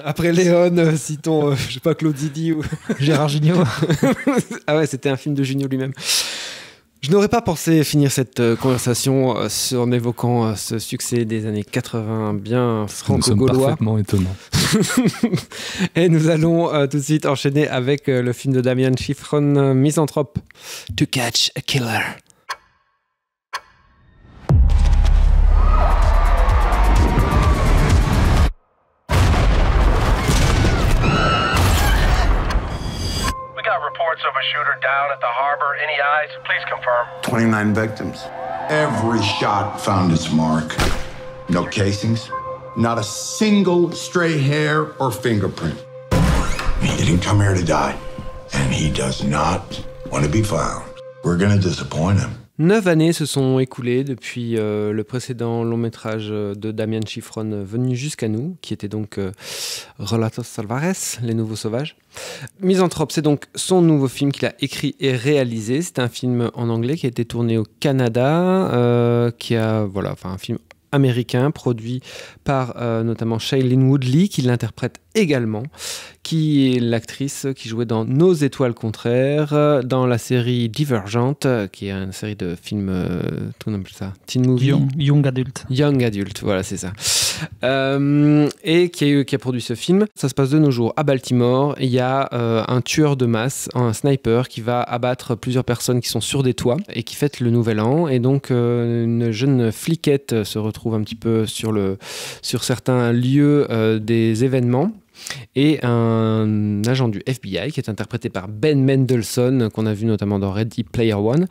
Après Léon, euh, citons, euh, je sais pas, Claude Zidi ou. Gérard Jugnot. ah ouais, c'était un film de Junio lui-même. Je n'aurais pas pensé finir cette euh, conversation euh, en évoquant euh, ce succès des années 80 bien franco-gaulois. parfaitement étonnants. Et nous allons tout de suite enchaîner avec le film de Damian Schifron, euh, Misanthrope, To Catch a Killer. Reports of a shooter down at the harbor. Any eyes? Please confirm. 29 victims. Every shot found its mark. No casings, not a single stray hair or fingerprint. He didn't come here to die, and he does not want to be found. We're gonna disappoint him. Neuf années se sont écoulées depuis euh, le précédent long métrage de Damian Schifron euh, venu jusqu'à nous, qui était donc euh, Relatos Salvares, Les Nouveaux Sauvages. Misanthrope, c'est donc son nouveau film qu'il a écrit et réalisé. C'est un film en anglais qui a été tourné au Canada, euh, qui a, voilà, enfin un film américain produit par euh, notamment Shailene Woodley qui l'interprète également qui est l'actrice qui jouait dans Nos étoiles contraires dans la série Divergente qui est une série de films euh, tout on appelle ça teen movie young, young adult Young Adult, voilà, c'est ça. Euh, et qui a, produit ce film. Ça se passe de nos jours à Baltimore. Il y a euh, un tueur de masse, un sniper, qui va abattre plusieurs personnes qui sont sur des toits et qui fête le nouvel an. Et donc, euh, une jeune fliquette se retrouve un petit peu sur, certains lieux des événements. Et un agent du FBI, qui est interprété par Ben Mendelsohn, qu'on a vu notamment dans Ready Player One,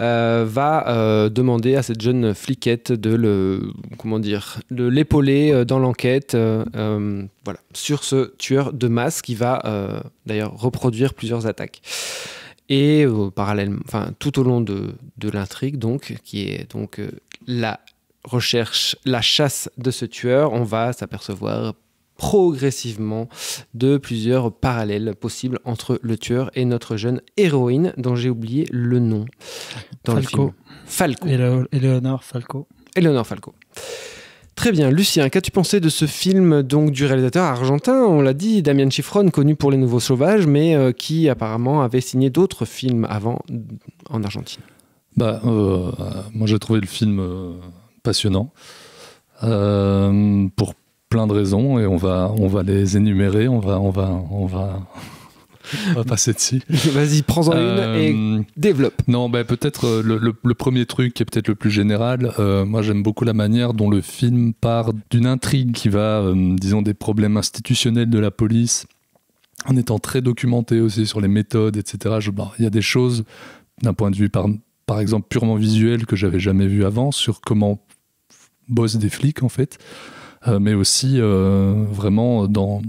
euh, va euh, demander à cette jeune fliquette de le comment dire de l'épauler euh, dans l'enquête voilà sur ce tueur de masse qui va d'ailleurs reproduire plusieurs attaques. Et parallèlement enfin tout au long de, de l'intrigue donc qui est donc la recherche la chasse de ce tueur on va s'apercevoir progressivement de plusieurs parallèles possibles entre le tueur et notre jeune héroïne dont j'ai oublié le nom dans le Falco. film. Falco. Éléonore Falco Eleonore Falco. Très bien, Lucien, qu'as-tu pensé de ce film donc du réalisateur argentin? On l'a dit, Damien Chiffron, connu pour Les Nouveaux Sauvages, mais euh, qui apparemment avait signé d'autres films avant en Argentine. Bah, euh, moi j'ai trouvé le film euh, passionnant euh, pour plein de raisons et on va on va les énumérer. On va on va on va on va passer dessus. Vas-y, prends-en une et développe. Non, bah, peut-être euh, le, le- le premier truc qui est peut-être le plus général. euh, moi, j'aime beaucoup la manière dont le film part d'une intrigue qui va, euh, disons, des problèmes institutionnels de la police, en étant très documenté aussi sur les méthodes, etc. Bon, Il y a des choses d'un point de vue, par, par exemple, purement visuel que j'avais jamais vu avant sur comment bossent des flics, en fait. Euh, mais aussi euh, vraiment dans,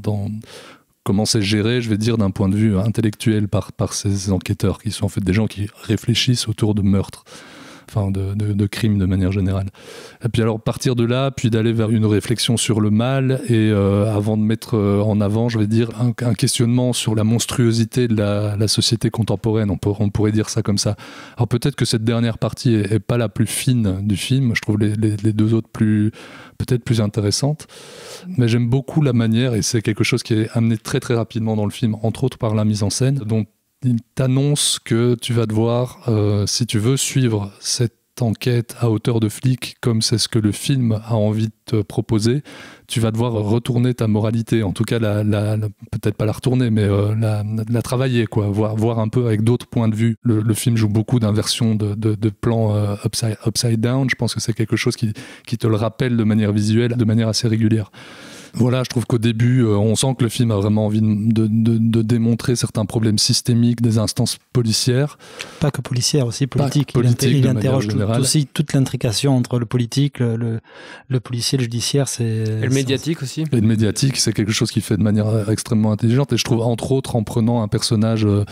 comment c'est géré, je vais dire, d'un point de vue intellectuel par ces enquêteurs, qui sont en fait des gens qui réfléchissent autour de meurtres, enfin de, crimes de manière générale. Et puis alors partir de là, puis d'aller vers une réflexion sur le mal, et euh, avant de mettre euh, en avant, je vais dire, un, questionnement sur la monstruosité de la, société contemporaine, on, pourrait dire ça comme ça. Alors peut-être que cette dernière partie est, pas la plus fine du film, je trouve les deux autres plus peut-être plus intéressantes, mais j'aime beaucoup la manière, et c'est quelque chose qui est amené très très rapidement dans le film, entre autres par la mise en scène, dont il t'annonce que tu vas devoir, euh, si tu veux suivre cette enquête à hauteur de flic, comme c'est ce que le film a envie de te proposer, tu vas devoir retourner ta moralité. En tout cas, la, peut-être pas la retourner, mais euh, la, travailler, quoi. Voir, voir un peu avec d'autres points de vue. Le, film joue beaucoup d'inversions de, plans euh, upside, down. Je pense que c'est quelque chose qui te le rappelle de manière visuelle, de manière assez régulière. Voilà, je trouve qu'au début, euh, on sent que le film a vraiment envie de, de- de démontrer certains problèmes systémiques des instances policières. Pas que policière, aussi politique. Pas il, politique, inter- il de manière interroge tout- aussi toute l'intrication entre le politique, le, le, le policier, le judiciaire. C'est Et le médiatique aussi. Et le médiatique, c'est quelque chose qu'il fait de manière extrêmement intelligente. Et je trouve, entre autres, en prenant un personnage, euh,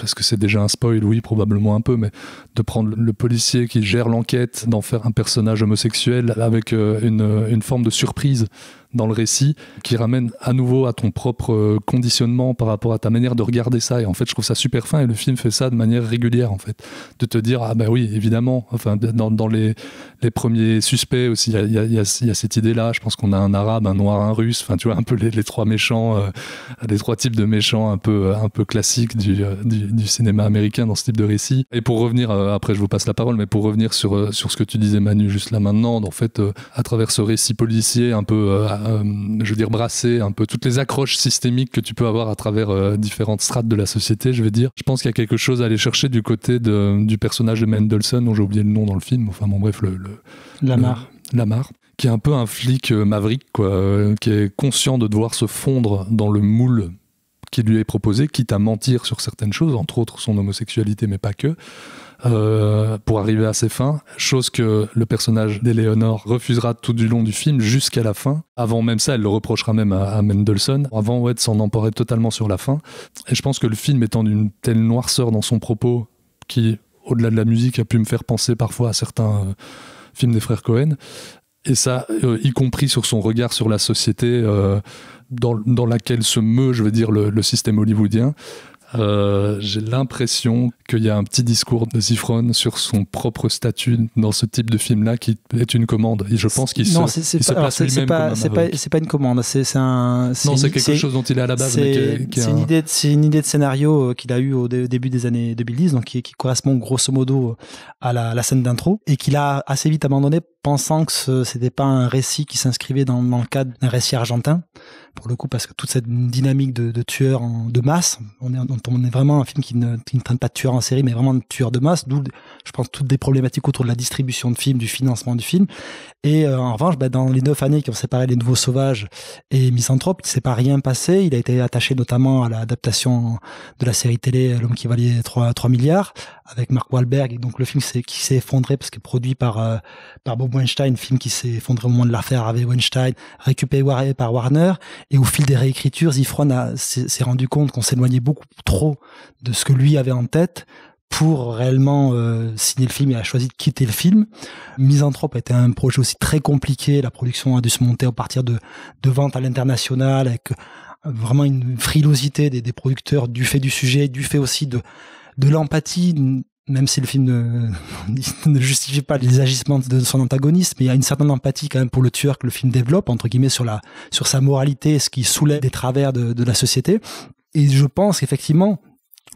parce que c'est déjà un spoil, oui, probablement un peu, mais de prendre le policier qui gère l'enquête, d'en faire un personnage homosexuel avec euh, une, une forme de surprise dans le récit qui ramène à nouveau à ton propre euh, conditionnement par rapport à ta manière de regarder ça. Et en fait je trouve ça super fin et le film fait ça de manière régulière en fait. De te dire ah bah oui évidemment. Enfin dans, les, les premiers suspects aussi il y a, cette idée là je pense qu'on a un arabe un noir un russe. Enfin tu vois un peu les, trois méchants euh, les trois types de méchants un peu un peu classiques du, euh, du, du cinéma américain dans ce type de récit. Et pour revenir après je vous passe la parole mais pour revenir sur sur ce que tu disais Manu juste là maintenant en fait à travers ce récit policier un peu je veux dire brasser un peu toutes les accroches systémiques que tu peux avoir à travers euh, différentes strates de la société je vais dire. Je pense qu'il y a quelque chose à aller chercher du côté de, du personnage de Mendelssohn dont j'ai oublié le nom dans le film. Enfin bon bref le, le Lamar. le- Lamar qui est un peu un flic euh, maverick quoi euh, qui est conscient de devoir se fondre dans le moule qui lui est proposé, quitte à mentir sur certaines choses, entre autres son homosexualité, mais pas que, euh, pour arriver à ses fins. Chose que le personnage d'Eleonore refusera tout du long du film jusqu'à la fin. Avant même ça, elle le reprochera même à, Mendelssohn. Avant, ouais, de s'en emparer totalement sur la fin. Et je pense que le film étant d'une telle noirceur dans son propos, qui, au-delà de la musique, a pu me faire penser parfois à certains euh, films des frères Cohen, et ça, euh, y compris sur son regard sur la société dans, laquelle se meut, je veux dire, le système hollywoodien. Euh, J'ai l'impression qu'il y a un petit discours de Zifron sur son propre statut dans ce type de film-là qui est une commande. Et je pense qu'il se, Non, c'est pas, c'est- pas, pas, pas une commande, c'est un. Non, c'est quelque chose dont il est à la base, C'est une un- idée, de- c'est une idée de scénario euh, qu'il a eu au dé- début des années 2010, donc qui, qui correspond grosso modo à la, la scène d'intro et qu'il a assez vite abandonné, pensant que ce c'était pas un récit qui s'inscrivait dans, le cadre d'un récit argentin. Pour le coup, parce que toute cette dynamique de, tueurs de masse, on est, on est vraiment un film qui ne, qui ne traite pas de tueurs en série, mais vraiment de tueurs de masse, d'où, je pense, toutes des problématiques autour de la distribution de films, du financement du film. Et euh, en revanche, bah, dans les neuf années qui ont séparé Les Nouveaux Sauvages et Misanthrope, il ne s'est pas rien passé. Il a été attaché notamment à l'adaptation de la série télé L'homme qui valait 3, 3 milliards avec Mark Wahlberg. Et donc le film qui s'est effondré parce qu'il est produit par, euh, par Bob Weinstein, film qui s'est effondré au moment de l'affaire Harvey Weinstein, récupéré par Warner. Et au fil des réécritures, Zifron s'est rendu compte qu'on s'éloignait beaucoup trop de ce que lui avait en tête pour réellement euh, signer le film et a choisi de quitter le film. Misanthrope a été un projet aussi très compliqué. La production a dû se monter à partir de, de ventes à l'international avec euh, vraiment une frilosité des, des producteurs du fait du sujet, du fait aussi de, de l'empathie, même si le film ne, ne justifie pas les agissements de son antagoniste, mais il y a une certaine empathie quand même pour le tueur que le film développe, entre guillemets, sur, la, sur sa moralité, ce qui soulève des travers de, de la société. Et je pense qu'effectivement,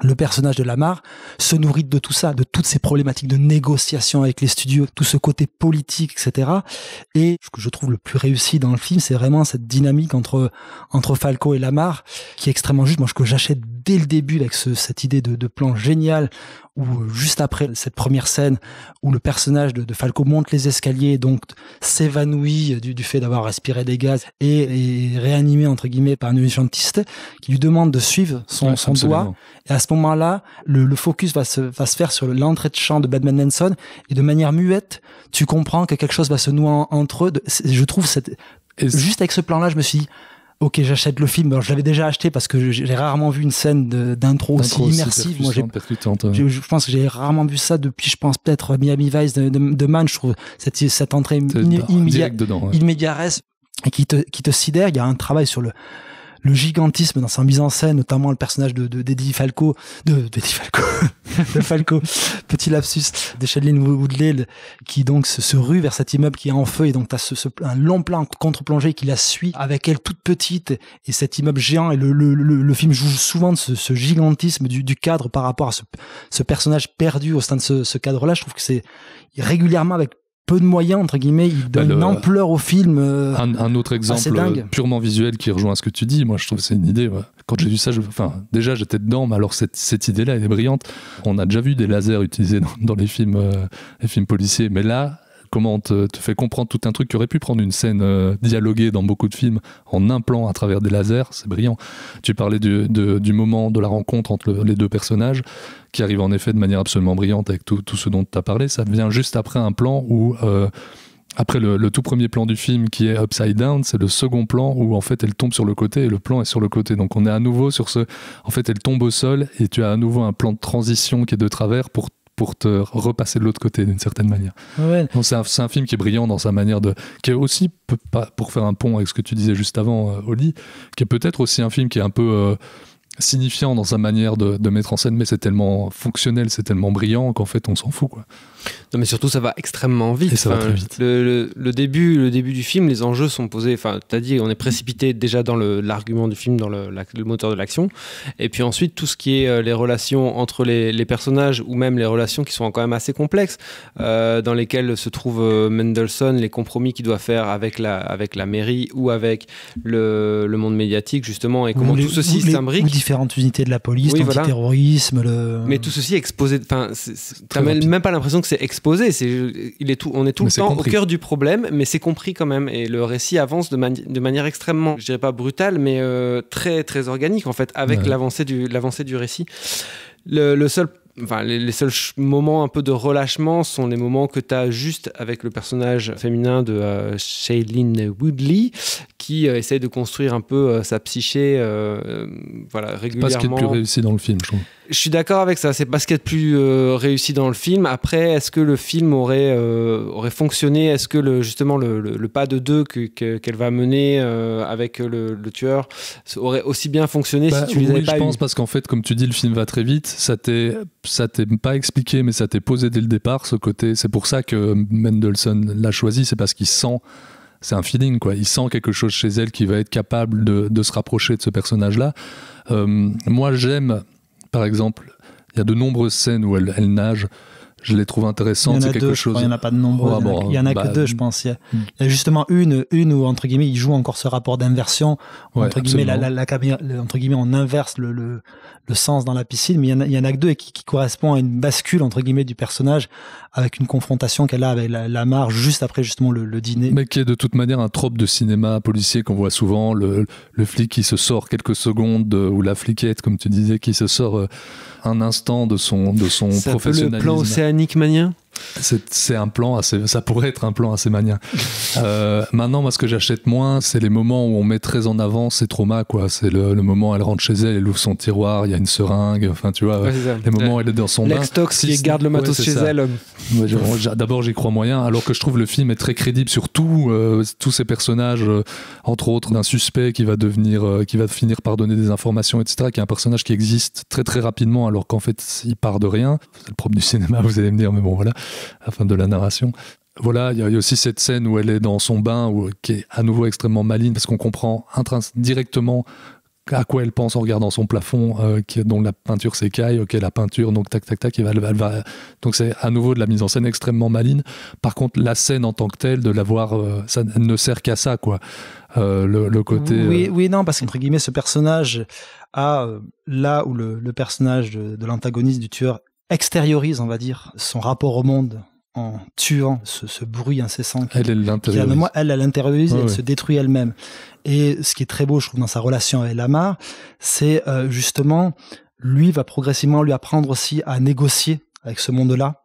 le personnage de Lamar se nourrit de tout ça, de toutes ces problématiques de négociation avec les studios, tout ce côté politique, etc. Et ce que je trouve le plus réussi dans le film, c'est vraiment cette dynamique entre entre Falco et Lamar, qui est extrêmement juste. Moi, ce que j'achète dès le début avec ce, cette idée de, de plan génial, où euh, juste après cette première scène, où le personnage de, de Falco monte les escaliers, donc s'évanouit du, du fait d'avoir respiré des gaz et, et réanimé entre guillemets par un urgentiste qui lui demande de suivre son, Ouais, son doigt. Et à ce moment-là, le, le focus va se, va se faire sur l'entrée de chant de Batman Manson et de manière muette, tu comprends que quelque chose va se nouer en- entre eux. De- Je trouve cette, juste avec ce plan-là, je me suis dit, ok, j'achète le film. Alors, je l'avais déjà acheté parce que j'ai rarement vu une scène d'intro aussi immersive. Moi, j'ai je, je pense que j'ai rarement vu ça depuis, je pense peut-être Miami Vice de, de, de Mann. Je trouve cette, cette entrée immédiate, ouais. et qui te, qui te sidère. Il y a un travail sur le le gigantisme dans sa mise en scène, notamment le personnage de, de d'Eddie Falco, de d'Eddie Falco, de Falco, petit lapsus, de Shailene Woodley, qui donc se, se, rue vers cet immeuble qui est en feu et donc t'as ce, ce, un long plan contre-plongée qui la suit avec elle toute petite et, cet immeuble géant et le, le, le, le, film joue souvent de ce, ce gigantisme du, du, cadre par rapport à ce, ce personnage perdu au sein de ce, ce cadre-là. Je trouve que c'est régulièrement avec peu de moyens entre guillemets il Bah, donne une ampleur au film euh, un, un, autre exemple dingue. purement visuel qui rejoint ce que tu dis moi je trouve que c'est une idée ouais. quand j'ai vu ça je, enfin déjà j'étais dedans mais alors cette, cette idée là elle est brillante on a déjà vu des lasers utilisés dans, dans les films euh, les films policiers mais là comment te, te, fait comprendre tout un truc qui aurait pu prendre une scène euh, dialoguée dans beaucoup de films en un plan à travers des lasers, c'est brillant. Tu parlais du, moment de la rencontre entre le, les deux personnages qui arrive en effet de manière absolument brillante avec tout, tout ce dont tu as parlé. Ça vient juste après un plan où... Euh, après le, le, tout premier plan du film qui est upside down, c'est le second plan où en fait elle tombe sur le côté et le plan est sur le côté. Donc on est à nouveau sur ce. En fait, elle tombe au sol et tu as à nouveau un plan de transition qui est de travers pour pour te repasser de l'autre côté d'une certaine manière. Ouais. C'est un, un, film qui est brillant dans sa manière de, qui est aussi pour faire un pont avec ce que tu disais juste avant, euh, Oli, qui est peut-être aussi un film qui est un peu euh, signifiant dans sa manière de, de mettre en scène, mais c'est tellement fonctionnel, c'est tellement brillant qu'en fait on s'en fout quoi. Non mais surtout ça va extrêmement vite. Et ça enfin, va très vite. Le, le, le, début, le début du film, les enjeux sont posés. Enfin, t'as dit, on est précipité déjà dans l'argument du film, dans le, la, le moteur de l'action. Et puis ensuite tout ce qui est euh, les relations entre les, les, personnages ou même les relations qui sont quand même assez complexes, euh, dans lesquelles se trouve euh, Mendelssohn, les compromis qu'il doit faire avec la, avec la mairie ou avec le, le monde médiatique justement, et comment tout ceci s'imbrique. Différentes unités de la police, oui, l'antiterrorisme. Voilà. Le... Mais tout ceci est exposé. Enfin, t'as même pas l'impression que c'est exposé. C'est, il est tout, on est tout mais le temps compris. au cœur du problème, mais c'est compris quand même. Et le récit avance de, mani de manière extrêmement, je dirais pas brutale, mais euh, très très organique en fait, avec ouais. l'avancée du du récit. Le, le seul Enfin, les, les, seuls moments un peu de relâchement sont les moments que tu as juste avec le personnage féminin de euh, Shailene Woodley qui euh, essaye de construire un peu euh, sa psyché euh, voilà, régulièrement. Pas ce qui est le plus réussi dans le film, je trouve. Je suis d'accord avec ça, c'est pas ce qui est le plus réussi dans le film. Après, est-ce que le film aurait, aurait fonctionné? Est-ce que le, justement le, le, le, pas de deux qu'elle que, qu va mener avec le, le, tueur aurait aussi bien fonctionné bah, si tu les oui, avais pas je pense parce qu'en fait, comme tu dis, le film va très vite. Ça t'est ça t'est pas expliqué, mais ça t'est posé dès le départ ce côté. C'est pour ça que Mendelssohn l'a choisi, c'est parce qu'il sent c'est un feeling quoi. Il sent quelque chose chez elle qui va être capable de, de se rapprocher de ce personnage là euh, moi j'aime par exemple il y a de nombreuses scènes où elle, elle nage. Je les trouve intéressantes c'est quelque deux, chose il n'y en a pas de nombreux oh, bon, il y en a, bah, que deux je pense. Il y, a, hmm. il y, a, justement une une où entre guillemets il joue encore ce rapport d'inversion ouais, entre guillemets la, la, la, la, entre guillemets on inverse le, le, le sens dans la piscine mais il y en a, il y en a que deux qui, qui correspond à une bascule entre guillemets du personnage avec une confrontation qu'elle a avec la, la mare juste après justement le, le, dîner. Mais qui est de toute manière un trope de cinéma policier qu'on voit souvent le, le flic qui se sort quelques secondes ou la fliquette comme tu disais qui se sort euh, un instant de son de son Ça professionnalisme le plan océanique manien? C'est un plan assez ça pourrait être un plan assez manien euh, maintenant moi ce que j'achète moins c'est les moments où on met très en avant ses traumas quoi. C'est le, le, moment où elle rentre chez elle elle ouvre son tiroir il y a une seringue enfin tu vois ouais, les moments où elle est dans son bain. Si qui garde le matos ouais, chez ça. elle ouais, d'abord j'y crois moyen alors que je trouve le film est très crédible sur tout euh, tous ces personnages euh, entre autres d'un suspect qui va devenir euh, qui va finir par donner des informations etc qui est un personnage qui existe très très rapidement alors qu'en fait il part de rien. C'est le propre du cinéma vous allez me dire mais bon voilà afin de la narration. Voilà il y, a aussi cette scène où elle est dans son bain où, qui est à nouveau extrêmement maligne parce qu'on comprend directement à quoi elle pense en regardant son plafond euh, qui, dont la peinture s'écaille ok la peinture donc tac tac tac elle va, elle va donc c'est à nouveau de la mise en scène extrêmement maligne. Par contre la scène en tant que telle de l'avoir euh, ça ne sert qu'à ça quoi. Euh, le, le côté oui, euh... oui non parce qu'entre guillemets ce personnage a euh, là où le, le personnage de, de l'antagoniste du tueur extériorise on va dire son rapport au monde en tuant ce, ce bruit incessant elle, elle, moi, elle, elle l'intériorise elle se détruit elle-même. Et ce qui est très beau je trouve dans sa relation avec Lamar c'est euh, justement lui va progressivement lui apprendre aussi à négocier avec ce monde là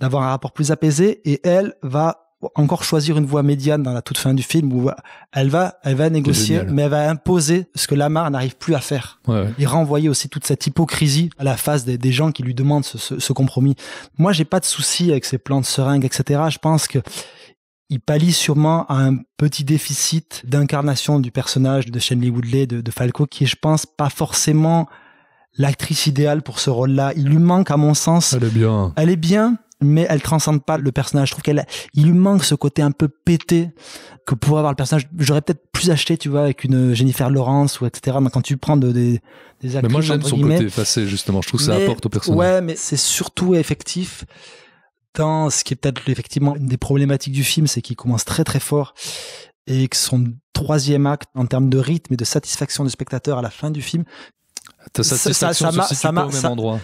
d'avoir un rapport plus apaisé et elle va encore choisir une voie médiane dans la toute fin du film où elle va elle va négocier mais elle va imposer ce que Lamar n'arrive plus à faire ouais, ouais. et renvoyer aussi toute cette hypocrisie à la face des, des gens qui lui demandent ce, ce, ce compromis moi j'ai pas de souci avec ces plans de seringue etc je pense que il pallie sûrement à un petit déficit d'incarnation du personnage de Shenley Woodley, de, de Falco, qui est, je pense, pas forcément l'actrice idéale pour ce rôle-là. Il lui manque, à mon sens. Elle est bien. Elle est bien, mais elle transcende pas le personnage. Je trouve qu'elle, il lui manque ce côté un peu pété que pour avoir le personnage. J'aurais peut-être plus acheté, tu vois, avec une Jennifer Lawrence ou etc. Mais quand tu prends de, des, des actrices. Mais moi, j'aime son côté effacé, justement. Je trouve que ça mais- apporte au personnage. Ouais, mais c'est surtout effectif dans ce qui est peut-être effectivement une des problématiques du film, c'est qu'il commence très très fort et que son troisième acte en termes de rythme et de satisfaction du spectateur à la fin du film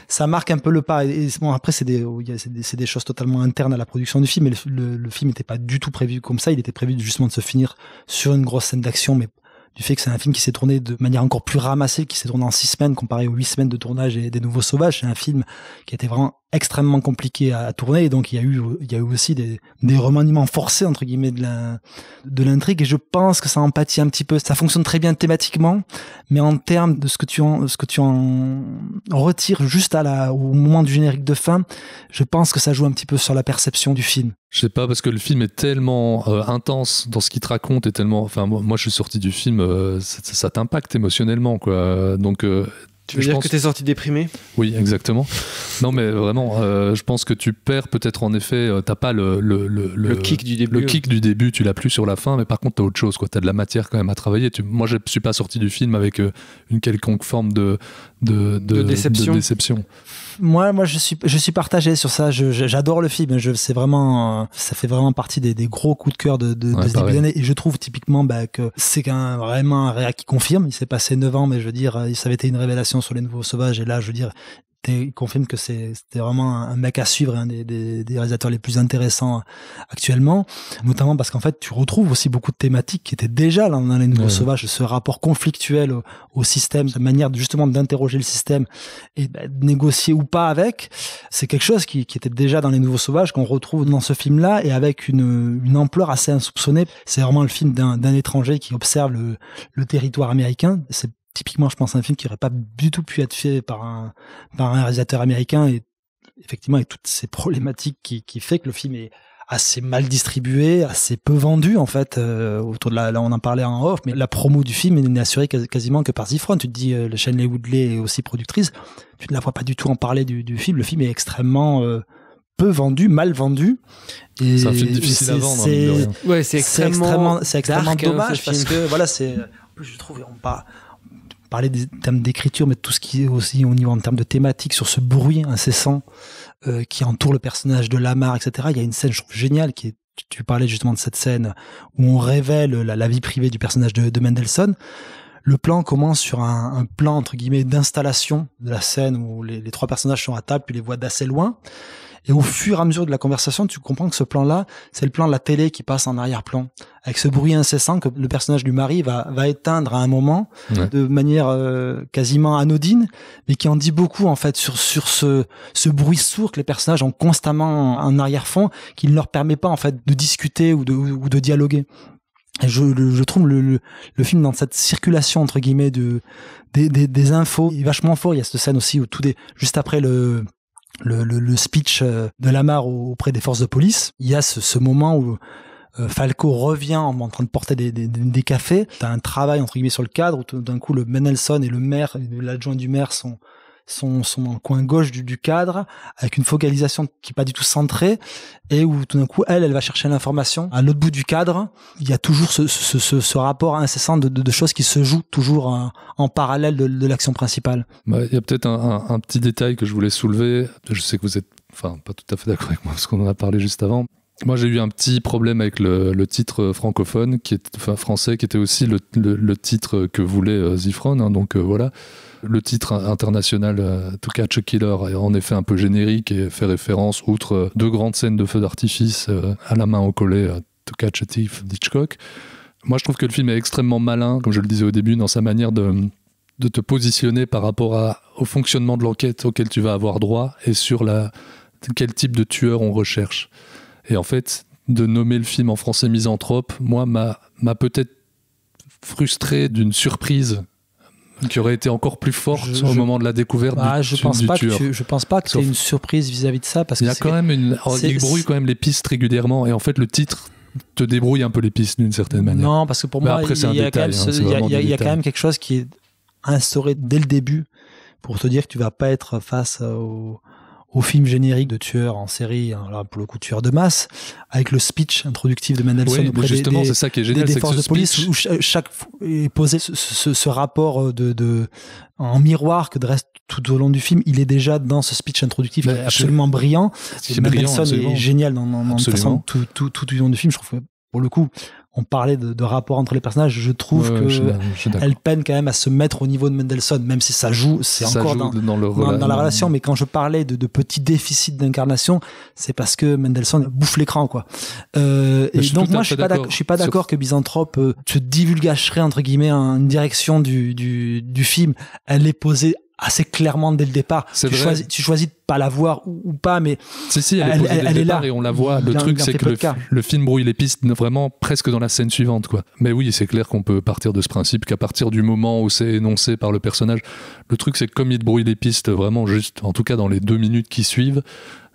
ça- marque un peu le pas. Et, et bon, après, c'est des, des, c'est des choses totalement internes à la production du film. Le, le- le film n'était pas du tout prévu comme ça. Il était prévu justement de se finir sur une grosse scène d'action, mais du fait que c'est un film qui s'est tourné de manière encore plus ramassée, qui s'est tourné en six semaines comparé aux huit semaines de tournage des Nouveaux Sauvages. C'est un film qui était vraiment extrêmement compliqué à, tourner. Et donc il y a eu il y a eu aussi des, remaniements forcés entre guillemets de de l'intrigue. Et je pense que ça empathie un petit peu. Ça fonctionne très bien thématiquement. Mais en termes de ce que tu en ce que tu en retires juste à la au moment du générique de fin je pense que ça joue un petit peu sur la perception du film Je sais pas, parce que le film est tellement euh, intense dans ce qu'il te raconte et tellement. Enfin, moi, moi, je suis sorti du film, euh, ça, t'impacte émotionnellement, quoi. Donc. euh, Tu veux je dire pense- que t'es sorti déprimé? Oui, exactement. non, mais vraiment, je pense que tu perds peut-être en effet, t'as pas le, le, le, Le kick du début. Le kick du début, tu l'as plus sur la fin, mais par contre, t'as autre chose, quoi. T'as de la matière quand même à travailler. Tu, moi, je suis pas sorti du film avec une quelconque forme de, de, De déception. de déception. Moi, moi, je suis, je suis partagé sur ça. J'adore le film. Je, c'est vraiment, ça fait vraiment partie des, des gros coups de cœur de, de, de ce début d'année. Et je trouve typiquement bah, que c'est un, vraiment un réa qui confirme. Il s'est passé 9 ans, mais je veux dire, euh, ça avait été une révélation sur les nouveaux sauvages. Et là, je veux dire, il confirme que c'est, c'était vraiment un mec à suivre, un des, des, des réalisateurs les plus intéressants actuellement. Notamment parce qu'en fait, tu retrouves aussi beaucoup de thématiques qui étaient déjà là, dans les nouveaux Ouais. sauvages. Ce rapport conflictuel au, au système, cette manière justement d'interroger le système et bah, de négocier ou pas avec, c'est quelque chose qui, qui était déjà dans Les Nouveaux Sauvages, qu'on retrouve dans ce film-là, et avec une, une ampleur assez insoupçonnée. C'est vraiment le film d'un d'un étranger qui observe le, le territoire américain. C'est typiquement, je pense, un film qui aurait pas du tout pu être fait par un, par un réalisateur américain, et effectivement, avec toutes ces problématiques qui, qui fait que le film est assez mal distribué, assez peu vendu en fait. euh, autour de la, là, on en parlait en off, mais la promo du film n'est assurée quas- quasiment que par Zifron. Tu te dis, euh, le Shanley Woodley est aussi productrice, tu ne la vois pas du tout en parler du, du film. Le film est extrêmement euh, peu vendu, mal vendu. Et C'est un film difficile à vendre, hein, c'est-. Ouais, c'est extrêmement extrêmement hein, dommage ce parce film. que voilà, c'est en plus je trouve on par- parlait des termes d'écriture, mais tout ce qui est aussi au niveau en termes de thématique sur ce bruit incessant euh, qui entoure le personnage de Lamar, etc. Il y a une scène je trouve géniale qui est tu- parlais justement de cette scène où on révèle la, vie privée du personnage de, de Mendelssohn. Le plan commence sur un, un plan entre guillemets d'installation de la scène où les, les trois personnages sont à table, puis les voient d'assez loin. Et au fur et à mesure de la conversation, tu comprends que ce plan-là, c'est le plan de la télé qui passe en arrière-plan, avec ce bruit incessant que le personnage du mari va, va éteindre à un moment, Ouais. de manière euh, quasiment anodine, mais qui en dit beaucoup en fait sur sur ce ce bruit sourd que les personnages ont constamment en arrière-fond, qui ne leur permet pas en fait de discuter ou de ou de dialoguer. Et je, je trouve le, le, le film dans cette circulation entre guillemets de des, des, des infos il est vachement fort. Il y a cette scène aussi où tout des juste après le le, speech euh, de Lamar auprès des forces de police, il y a ce, moment où euh, Falco revient en, train de porter des, des, des cafés. T'as un travail entre guillemets sur le cadre où tout d'un coup le Menelson et le maire, l'adjoint du maire sont sont, coin gauche du, cadre avec une focalisation qui est pas du tout centrée et où tout d'un coup elle elle va chercher l'information à l'autre bout du cadre il y a toujours ce, ce, ce, rapport incessant de, de, choses qui se jouent toujours en, parallèle de, l'action principale Bah, Il y a peut-être un, petit détail que je voulais soulever. Je sais que vous êtes, enfin, pas tout à fait d'accord avec moi parce qu'on en a parlé juste avant. Moi, j'ai eu un petit problème avec le, titre francophone, qui est, enfin français, qui était aussi le, le- le titre que voulait euh, Zifron. hein. donc euh, voilà, le titre international To Catch a Killer est en effet un peu générique et fait référence, outre euh, deux grandes scènes de feux d'artifice euh, à la main au collet, euh, To Catch a Thief d'Hitchcock. Moi, je trouve que le film est extrêmement malin, comme je le disais au début, dans sa manière de, de te positionner par rapport au fonctionnement de l'enquête auquel tu vas avoir droit et sur la, quel type de tueur on recherche. Et en fait, de nommer le film en français Misanthrope, moi, m'a peut-être frustré d'une surprise qui aurait été encore plus forte Je- au moment de la découverte Ah, du, je pense du pas que tueur. tu- je pense pas que c'est une surprise vis-à-vis de ça parce Il y que a quand même une. c'est- il brouille quand même les pistes régulièrement et en fait le titre te débrouille un peu les pistes d'une certaine manière. Non, parce que pour Mais moi, après, il y a, détail, quand même, y a- y quand même quelque chose qui est instauré dès le début pour te dire que tu vas pas être face au, au film générique de tueur en série, hein, pour le coup tueur de masse, avec le speech introductif de Mendelssohn Oui, auprès des- justement, des, c'est ça qui est des- génial, des forces ce de police speech- où cha- chaque est posé ce, ce- ce rapport de, de en miroir que dresse tout au long du film, il est déjà dans ce speech introductif est absolument brillant. C'est Et brillant, est génial dans, dans, dans façon, tout, tout, tout du long du film. Je trouve que pour le coup, on parlait de, de rapport entre les personnages. Je trouve Ouais, que je je elle peine quand même à se mettre au niveau de Mendelssohn, même si ça joue, c'est encore joue dans, dans le dans- rela- dans la relation. Mais quand je parlais de, de petits déficits d'incarnation, c'est parce que Mendelssohn bouffe l'écran, quoi. Euh, et donc moi, je suis pas d'accord. Je suis pas sur- d'accord que Byzantrope euh, te divulgacherait entre guillemets une direction du, du, du film. Elle est posée assez clairement dès le départ. Tu vrai. choisis, tu choisis de pas la voir ou, ou pas, mais Si, si, elle, est Elle- elle- elle là. et on la voit. Le truc, c'est que le, film brouille les pistes vraiment presque dans la scène suivante. quoi. Mais oui, c'est clair qu'on peut partir de ce principe qu'à partir du moment où c'est énoncé par le personnage, le truc, c'est que comme il te brouille les pistes vraiment juste, en tout cas dans les deux minutes qui suivent.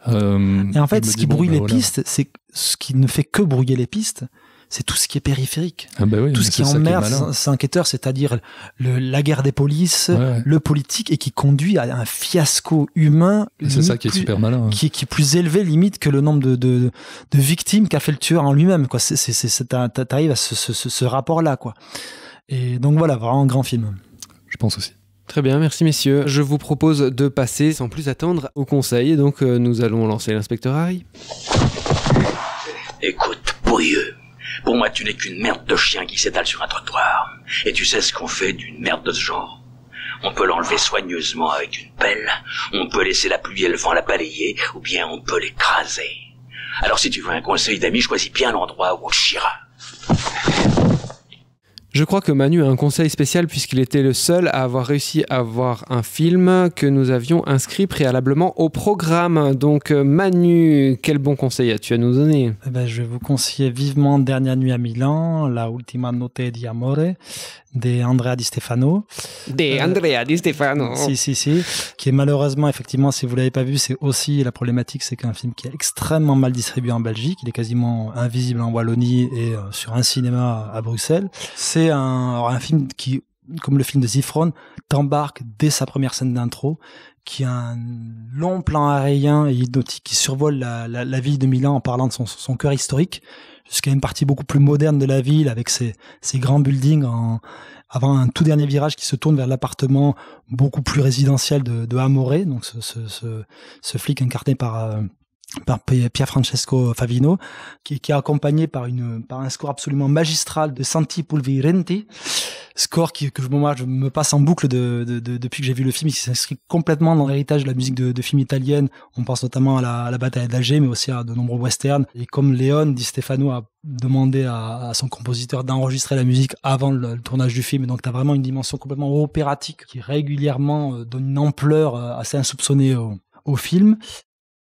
euh, Et en fait, ce qui bon, brouille ben les voilà. pistes, c'est ce qui ne fait que brouiller les pistes, c'est tout ce qui est périphérique. Ah bah oui, tout ce qui est ces enquêteurs, c'est-à-dire le- la guerre des polices, Ouais. le politique, et qui conduit à un fiasco humain. C'est ça qui est plus- super malin. hein. Qui, qui est plus élevé limite que le nombre de, de, de victimes qu'a fait le tueur en lui-même. Quoi, c'est, t'arrives à ce, ce, ce- ce rapport-là, quoi. Et donc voilà, vraiment un grand film. Je pense aussi. Très bien, merci messieurs. Je vous propose de passer sans plus attendre au conseil. Donc euh, nous allons lancer l'inspecteur Harry. Écoute, pourrieux. Pour moi, tu n'es qu'une merde de chien qui s'étale sur un trottoir. Et tu sais ce qu'on fait d'une merde de ce genre On peut l'enlever soigneusement avec une pelle, on peut laisser la pluie et le vent la balayer, ou bien on peut l'écraser. Alors si tu veux un conseil d'ami, choisis bien l'endroit où on chira. Je crois que Manu a un conseil spécial puisqu'il était le seul à avoir réussi à voir un film que nous avions inscrit préalablement au programme. Donc euh, Manu, quel bon conseil as-tu à nous donner? Eh ben, je vais vous conseiller vivement Dernière nuit à Milan, La Ultima Notte di Amore, de Andrea Di Stefano. De Andrea Di Stefano. Si, si, si. Qui est malheureusement, effectivement, si vous l'avez pas vu, c'est aussi la problématique, c'est qu'un film qui est extrêmement mal distribué en Belgique. Il est quasiment invisible en Wallonie et euh, sur un cinéma à Bruxelles. C'est un, film qui, comme le film de Zifron, t'embarque dès sa première scène d'intro, qui a un long plan aérien et hypnotique qui survole la, ville de Milan en parlant de son, cœur historique jusqu'à une partie beaucoup plus moderne de la ville avec ses, grands buildings en, avant un tout dernier virage qui se tourne vers l'appartement beaucoup plus résidentiel de, de Amore, donc ce, ce flic incarné par, euh, par Pier Francesco Favino, qui, qui est accompagné par, une, par un score absolument magistral de Santi Pulvirenti, score qui, que moi, je me passe en boucle de, de, de- depuis que j'ai vu le film, qui s'inscrit complètement dans l'héritage de la musique de, films italiennes. On pense notamment à la, à la bataille d'Alger, mais aussi à de nombreux westerns. Et comme Léon Di Stefano a demandé à, à son compositeur d'enregistrer la musique avant le, le tournage du film, et donc tu as vraiment une dimension complètement opératique qui régulièrement euh, donne une ampleur euh, assez insoupçonnée au, au film.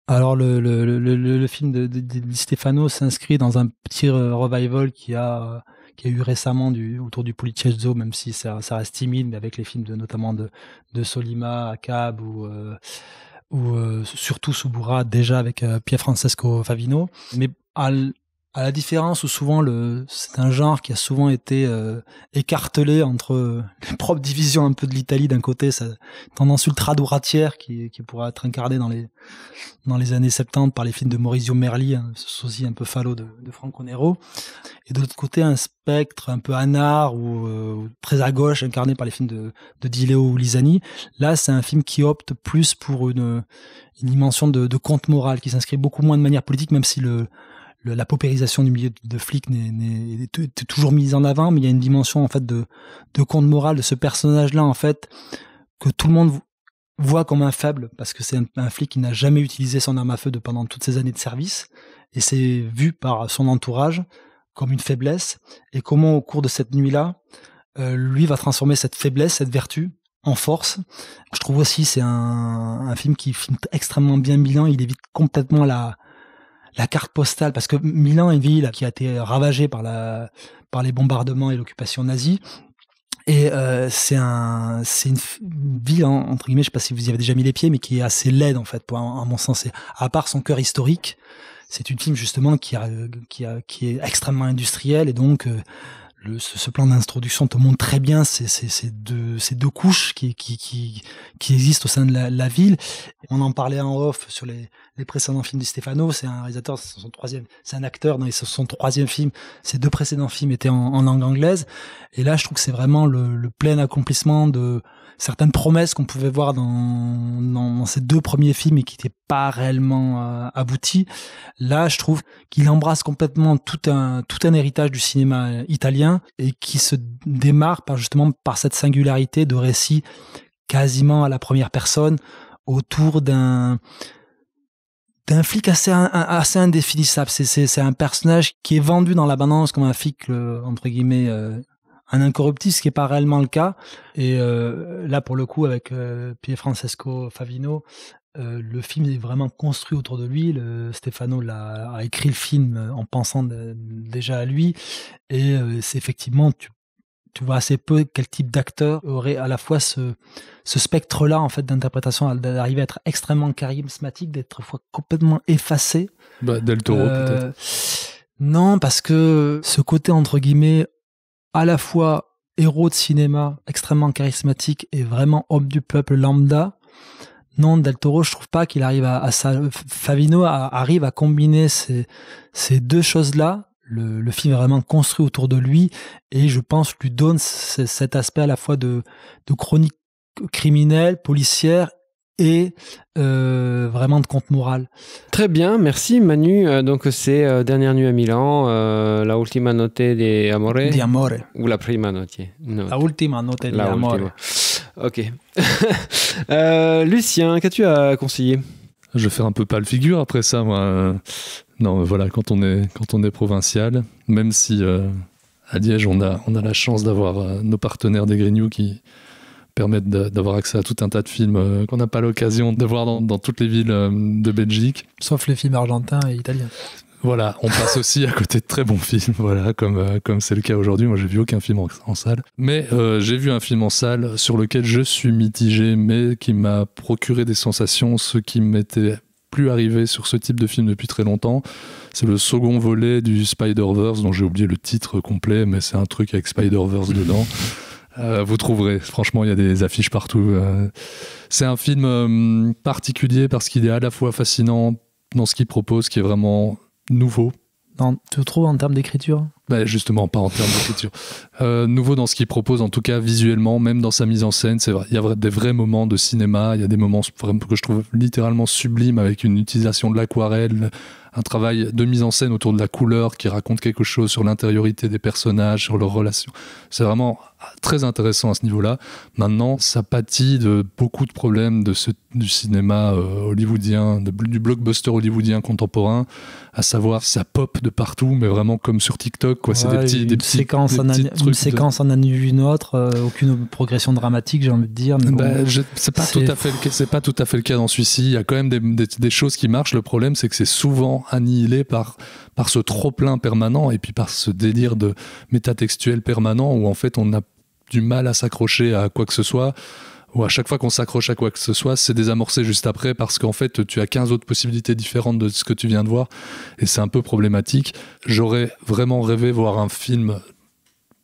Alors le, le, le, le, film de, de, de Stefano s'inscrit dans un petit euh, revival qui a euh, qui a eu récemment du, autour du Policenzo, même si ça, ça reste timide, mais avec les films de notamment de, de Solima, Akab ou euh, ou euh, surtout Subura déjà avec euh, Pier Francesco Favino. Mais à la différence où souvent le c'est un genre qui a souvent été euh, écartelé entre euh, les propres divisions un peu de l'Italie d'un côté, sa tendance ultra droitière qui, qui pourrait être incarnée dans les dans les années 70 par les films de Maurizio Merli, hein, ce sosie un peu falot de, de Franco Nero, et de l'autre côté un spectre un peu anard ou euh, très à gauche incarné par les films de, de Di Leo Lisani. Là, c'est un film qui opte plus pour une, une dimension de, de conte moral, qui s'inscrit beaucoup moins de manière politique, même si le, la paupérisation du milieu de flic n'est, n'est- est, est toujours mise en avant, mais il y a une dimension en fait de, de conte moral de ce personnage-là en fait que tout le monde voit comme un faible parce que c'est un, flic qui n'a jamais utilisé son arme à feu de pendant toutes ces années de service et c'est vu par son entourage comme une faiblesse et comment au cours de cette nuit-là euh, lui va transformer cette faiblesse, cette vertu en force. Je trouve aussi c'est un, un film qui filme extrêmement bien Milan, il évite complètement la la carte postale parce que Milan est une ville qui a été ravagée par les bombardements et l'occupation nazie Et euh, c'est un, c'est une, ville entre guillemets, je sais pas si vous y avez déjà mis les pieds, mais qui est assez laide en fait, à mon sens. À part son cœur historique, c'est une film justement qui est extrêmement industriel et donc euh, le, ce, plan d'introduction te montre très bien ces, ces, ces, deux, ces deux couches qui, qui, qui, qui existent au sein de la, la, ville. On en parlait en off sur les, les précédents films de Stefano. C'est un réalisateur, c'est son troisième, c'est un acteur dans son troisième film. Ses deux précédents films étaient en, en langue anglaise. Et là, je trouve que c'est vraiment le, le plein accomplissement de, certaines promesses qu'on pouvait voir dans, ces deux premiers films et qui n'étaient pas réellement euh, abouties. Là, je trouve qu'il embrasse complètement tout un héritage du cinéma italien et qui se démarre par justement par cette singularité de récit quasiment à la première personne autour d'un d'un flic assez indéfinissable. C'est c'est un personnage qui est vendu dans la balance comme un flic entre guillemets euh, un incorruptible, ce qui n'est pas réellement le cas. Et euh, là, pour le coup, avec euh, Pier Francesco Favino, euh, le film est vraiment construit autour de lui. Le, Stefano a, a, écrit le film en pensant déjà à lui. Et c'est effectivement, tu, tu vois assez peu quel type d'acteur aurait à la fois ce, ce spectre-là en fait d'interprétation, d'arriver à être extrêmement charismatique, d'être fois complètement effacé. Bah, Del Toro peut-être. Non, parce que ce côté entre guillemets à la fois héros de cinéma, extrêmement charismatique et vraiment homme du peuple lambda. Non, Del Toro, je trouve pas qu'il arrive à, ça. Favino arrive à combiner ces, ces deux choses-là. Le, le, film est vraiment construit autour de lui et je pense lui donne cet aspect à la fois de, de chronique criminelle, policière et euh, vraiment de compte moral. Très bien, merci Manu. Euh, donc c'est euh, Dernière nuit à Milan, euh, La ultima notte di amore. Di amore. Ou La prima notte. notte. La ultima notte di amore. Ok. Euh, Lucien, qu'as-tu à conseiller? Je vais faire un peu pâle figure après ça, moi. Non, voilà, quand on est, quand on est provincial, même si à Liège, on a, on a la chance d'avoir nos partenaires des Grignoux qui permettent d'avoir accès à tout un tas de films euh, qu'on n'a pas l'occasion de voir dans, dans, toutes les villes euh, de Belgique. Sauf les films argentins et italiens. Voilà, on passe aussi à côté de très bons films, voilà, comme euh, comme c'est le cas aujourd'hui. Moi, j'ai vu aucun film en, en salle, mais euh, j'ai vu un film en salle sur lequel je suis mitigé, mais qui m'a procuré des sensations, ce qui m'était plus arrivé sur ce type de film depuis très longtemps. C'est le second volet du Spider-Verse, dont j'ai oublié le titre complet, mais c'est un truc avec Spider-Verse dedans. Euh, vous trouverez, franchement, il y a des affiches partout. Euh. c'est un film euh, particulier parce qu'il est à la fois fascinant dans ce qu'il propose, qui est vraiment nouveau. Dans, tu le trouves en termes d'écriture? Bah, Justement, pas en termes d'écriture. nouveau dans ce qu'il propose, en tout cas visuellement, même dans sa mise en scène. C'est vrai, il y a des vrais moments de cinéma, il y a des moments que je trouve littéralement sublimes avec une utilisation de l'aquarelle, un travail de mise en scène autour de la couleur qui raconte quelque chose sur l'intériorité des personnages, sur leurs relations. C'est vraiment très intéressant à ce niveau-là. Maintenant, ça pâtit de beaucoup de problèmes de ce, du cinéma euh, hollywoodien, de, du blockbuster hollywoodien contemporain, à savoir ça pop de partout, mais vraiment comme sur TikTok. Quoi. c'est des petits, des petits, des petits une séquence en annule une autre, euh, aucune progression dramatique, j'ai envie de dire. Mais bah, bon, je, c'est pas tout à fait le, c'est pas tout à fait le cas dans celui-ci. Il y a quand même des, des, des choses qui marchent. Le problème, c'est que c'est souvent annihilé par par ce trop plein permanent et puis par ce délire de métatextuel permanent où en fait on a du mal à s'accrocher à quoi que ce soit ou à chaque fois qu'on s'accroche à quoi que ce soit, c'est désamorcé juste après parce qu'en fait, tu as 15 autres possibilités différentes de ce que tu viens de voir et c'est un peu problématique. J'aurais vraiment rêvé voir un film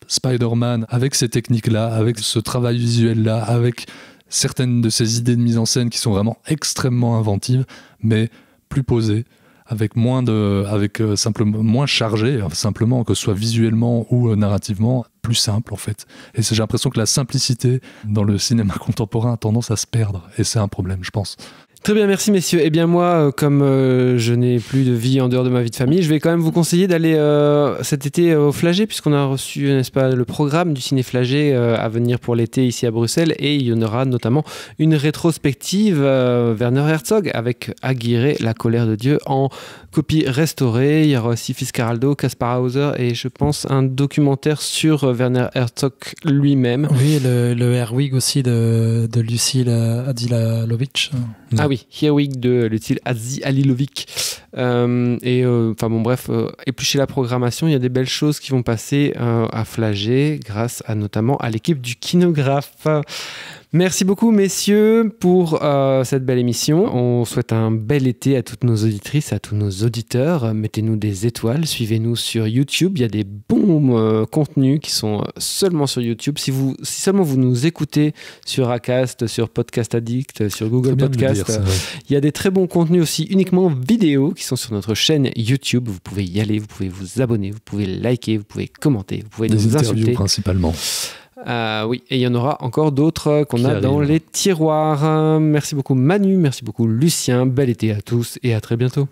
Spider-Man avec ces techniques-là, avec ce travail visuel-là, avec certaines de ces idées de mise en scène qui sont vraiment extrêmement inventives, mais plus posées, avec moins de, avec euh, simplement moins chargé, simplement que ce soit visuellement ou euh, narrativement plus simple en fait. Et j'ai l'impression que la simplicité dans le cinéma contemporain a tendance à se perdre, et c'est un problème, je pense. Très bien, merci messieurs. Eh bien moi, euh, comme euh, je n'ai plus de vie en dehors de ma vie de famille, je vais quand même vous conseiller d'aller euh, cet été au Flagey, puisqu'on a reçu, n'est-ce pas, le programme du Ciné Flagey à venir pour l'été ici à Bruxelles, et il y en aura notamment une rétrospective Werner Herzog avec Aguirre, La colère de Dieu, en copie restaurée. Il y aura aussi Fitzcarraldo, Kaspar Hauser, et je pense un documentaire sur Werner Herzog lui-même. Oui, le, le Herwig aussi de, de Lucille Adilalovich. Ah oui, Herwig de Lucille Adzi Alilovic. Euh, et euh, enfin bon, bref, euh, éplucher la programmation, il y a des belles choses qui vont passer euh, à Flagey grâce à notamment à l'équipe du Kinographe. Merci beaucoup, messieurs, pour euh, cette belle émission. On souhaite un bel été à toutes nos auditrices, à tous nos auditeurs. Mettez-nous des étoiles, suivez-nous sur YouTube. Il y a des bons euh, contenus qui sont seulement sur YouTube. Si, vous, si seulement vous nous écoutez sur Acast, sur Podcast Addict, sur Google Podcast, dire, il y a des très bons contenus aussi uniquement vidéo qui sont sur notre chaîne YouTube. Vous pouvez y aller, vous pouvez vous abonner, vous pouvez liker, vous pouvez commenter, vous pouvez Des nous insulter. principalement. Euh, oui, et il y en aura encore d'autres euh, qu'on a dans les tiroirs. Euh, Merci beaucoup Manu, merci beaucoup Lucien. Bel été à tous et à très bientôt.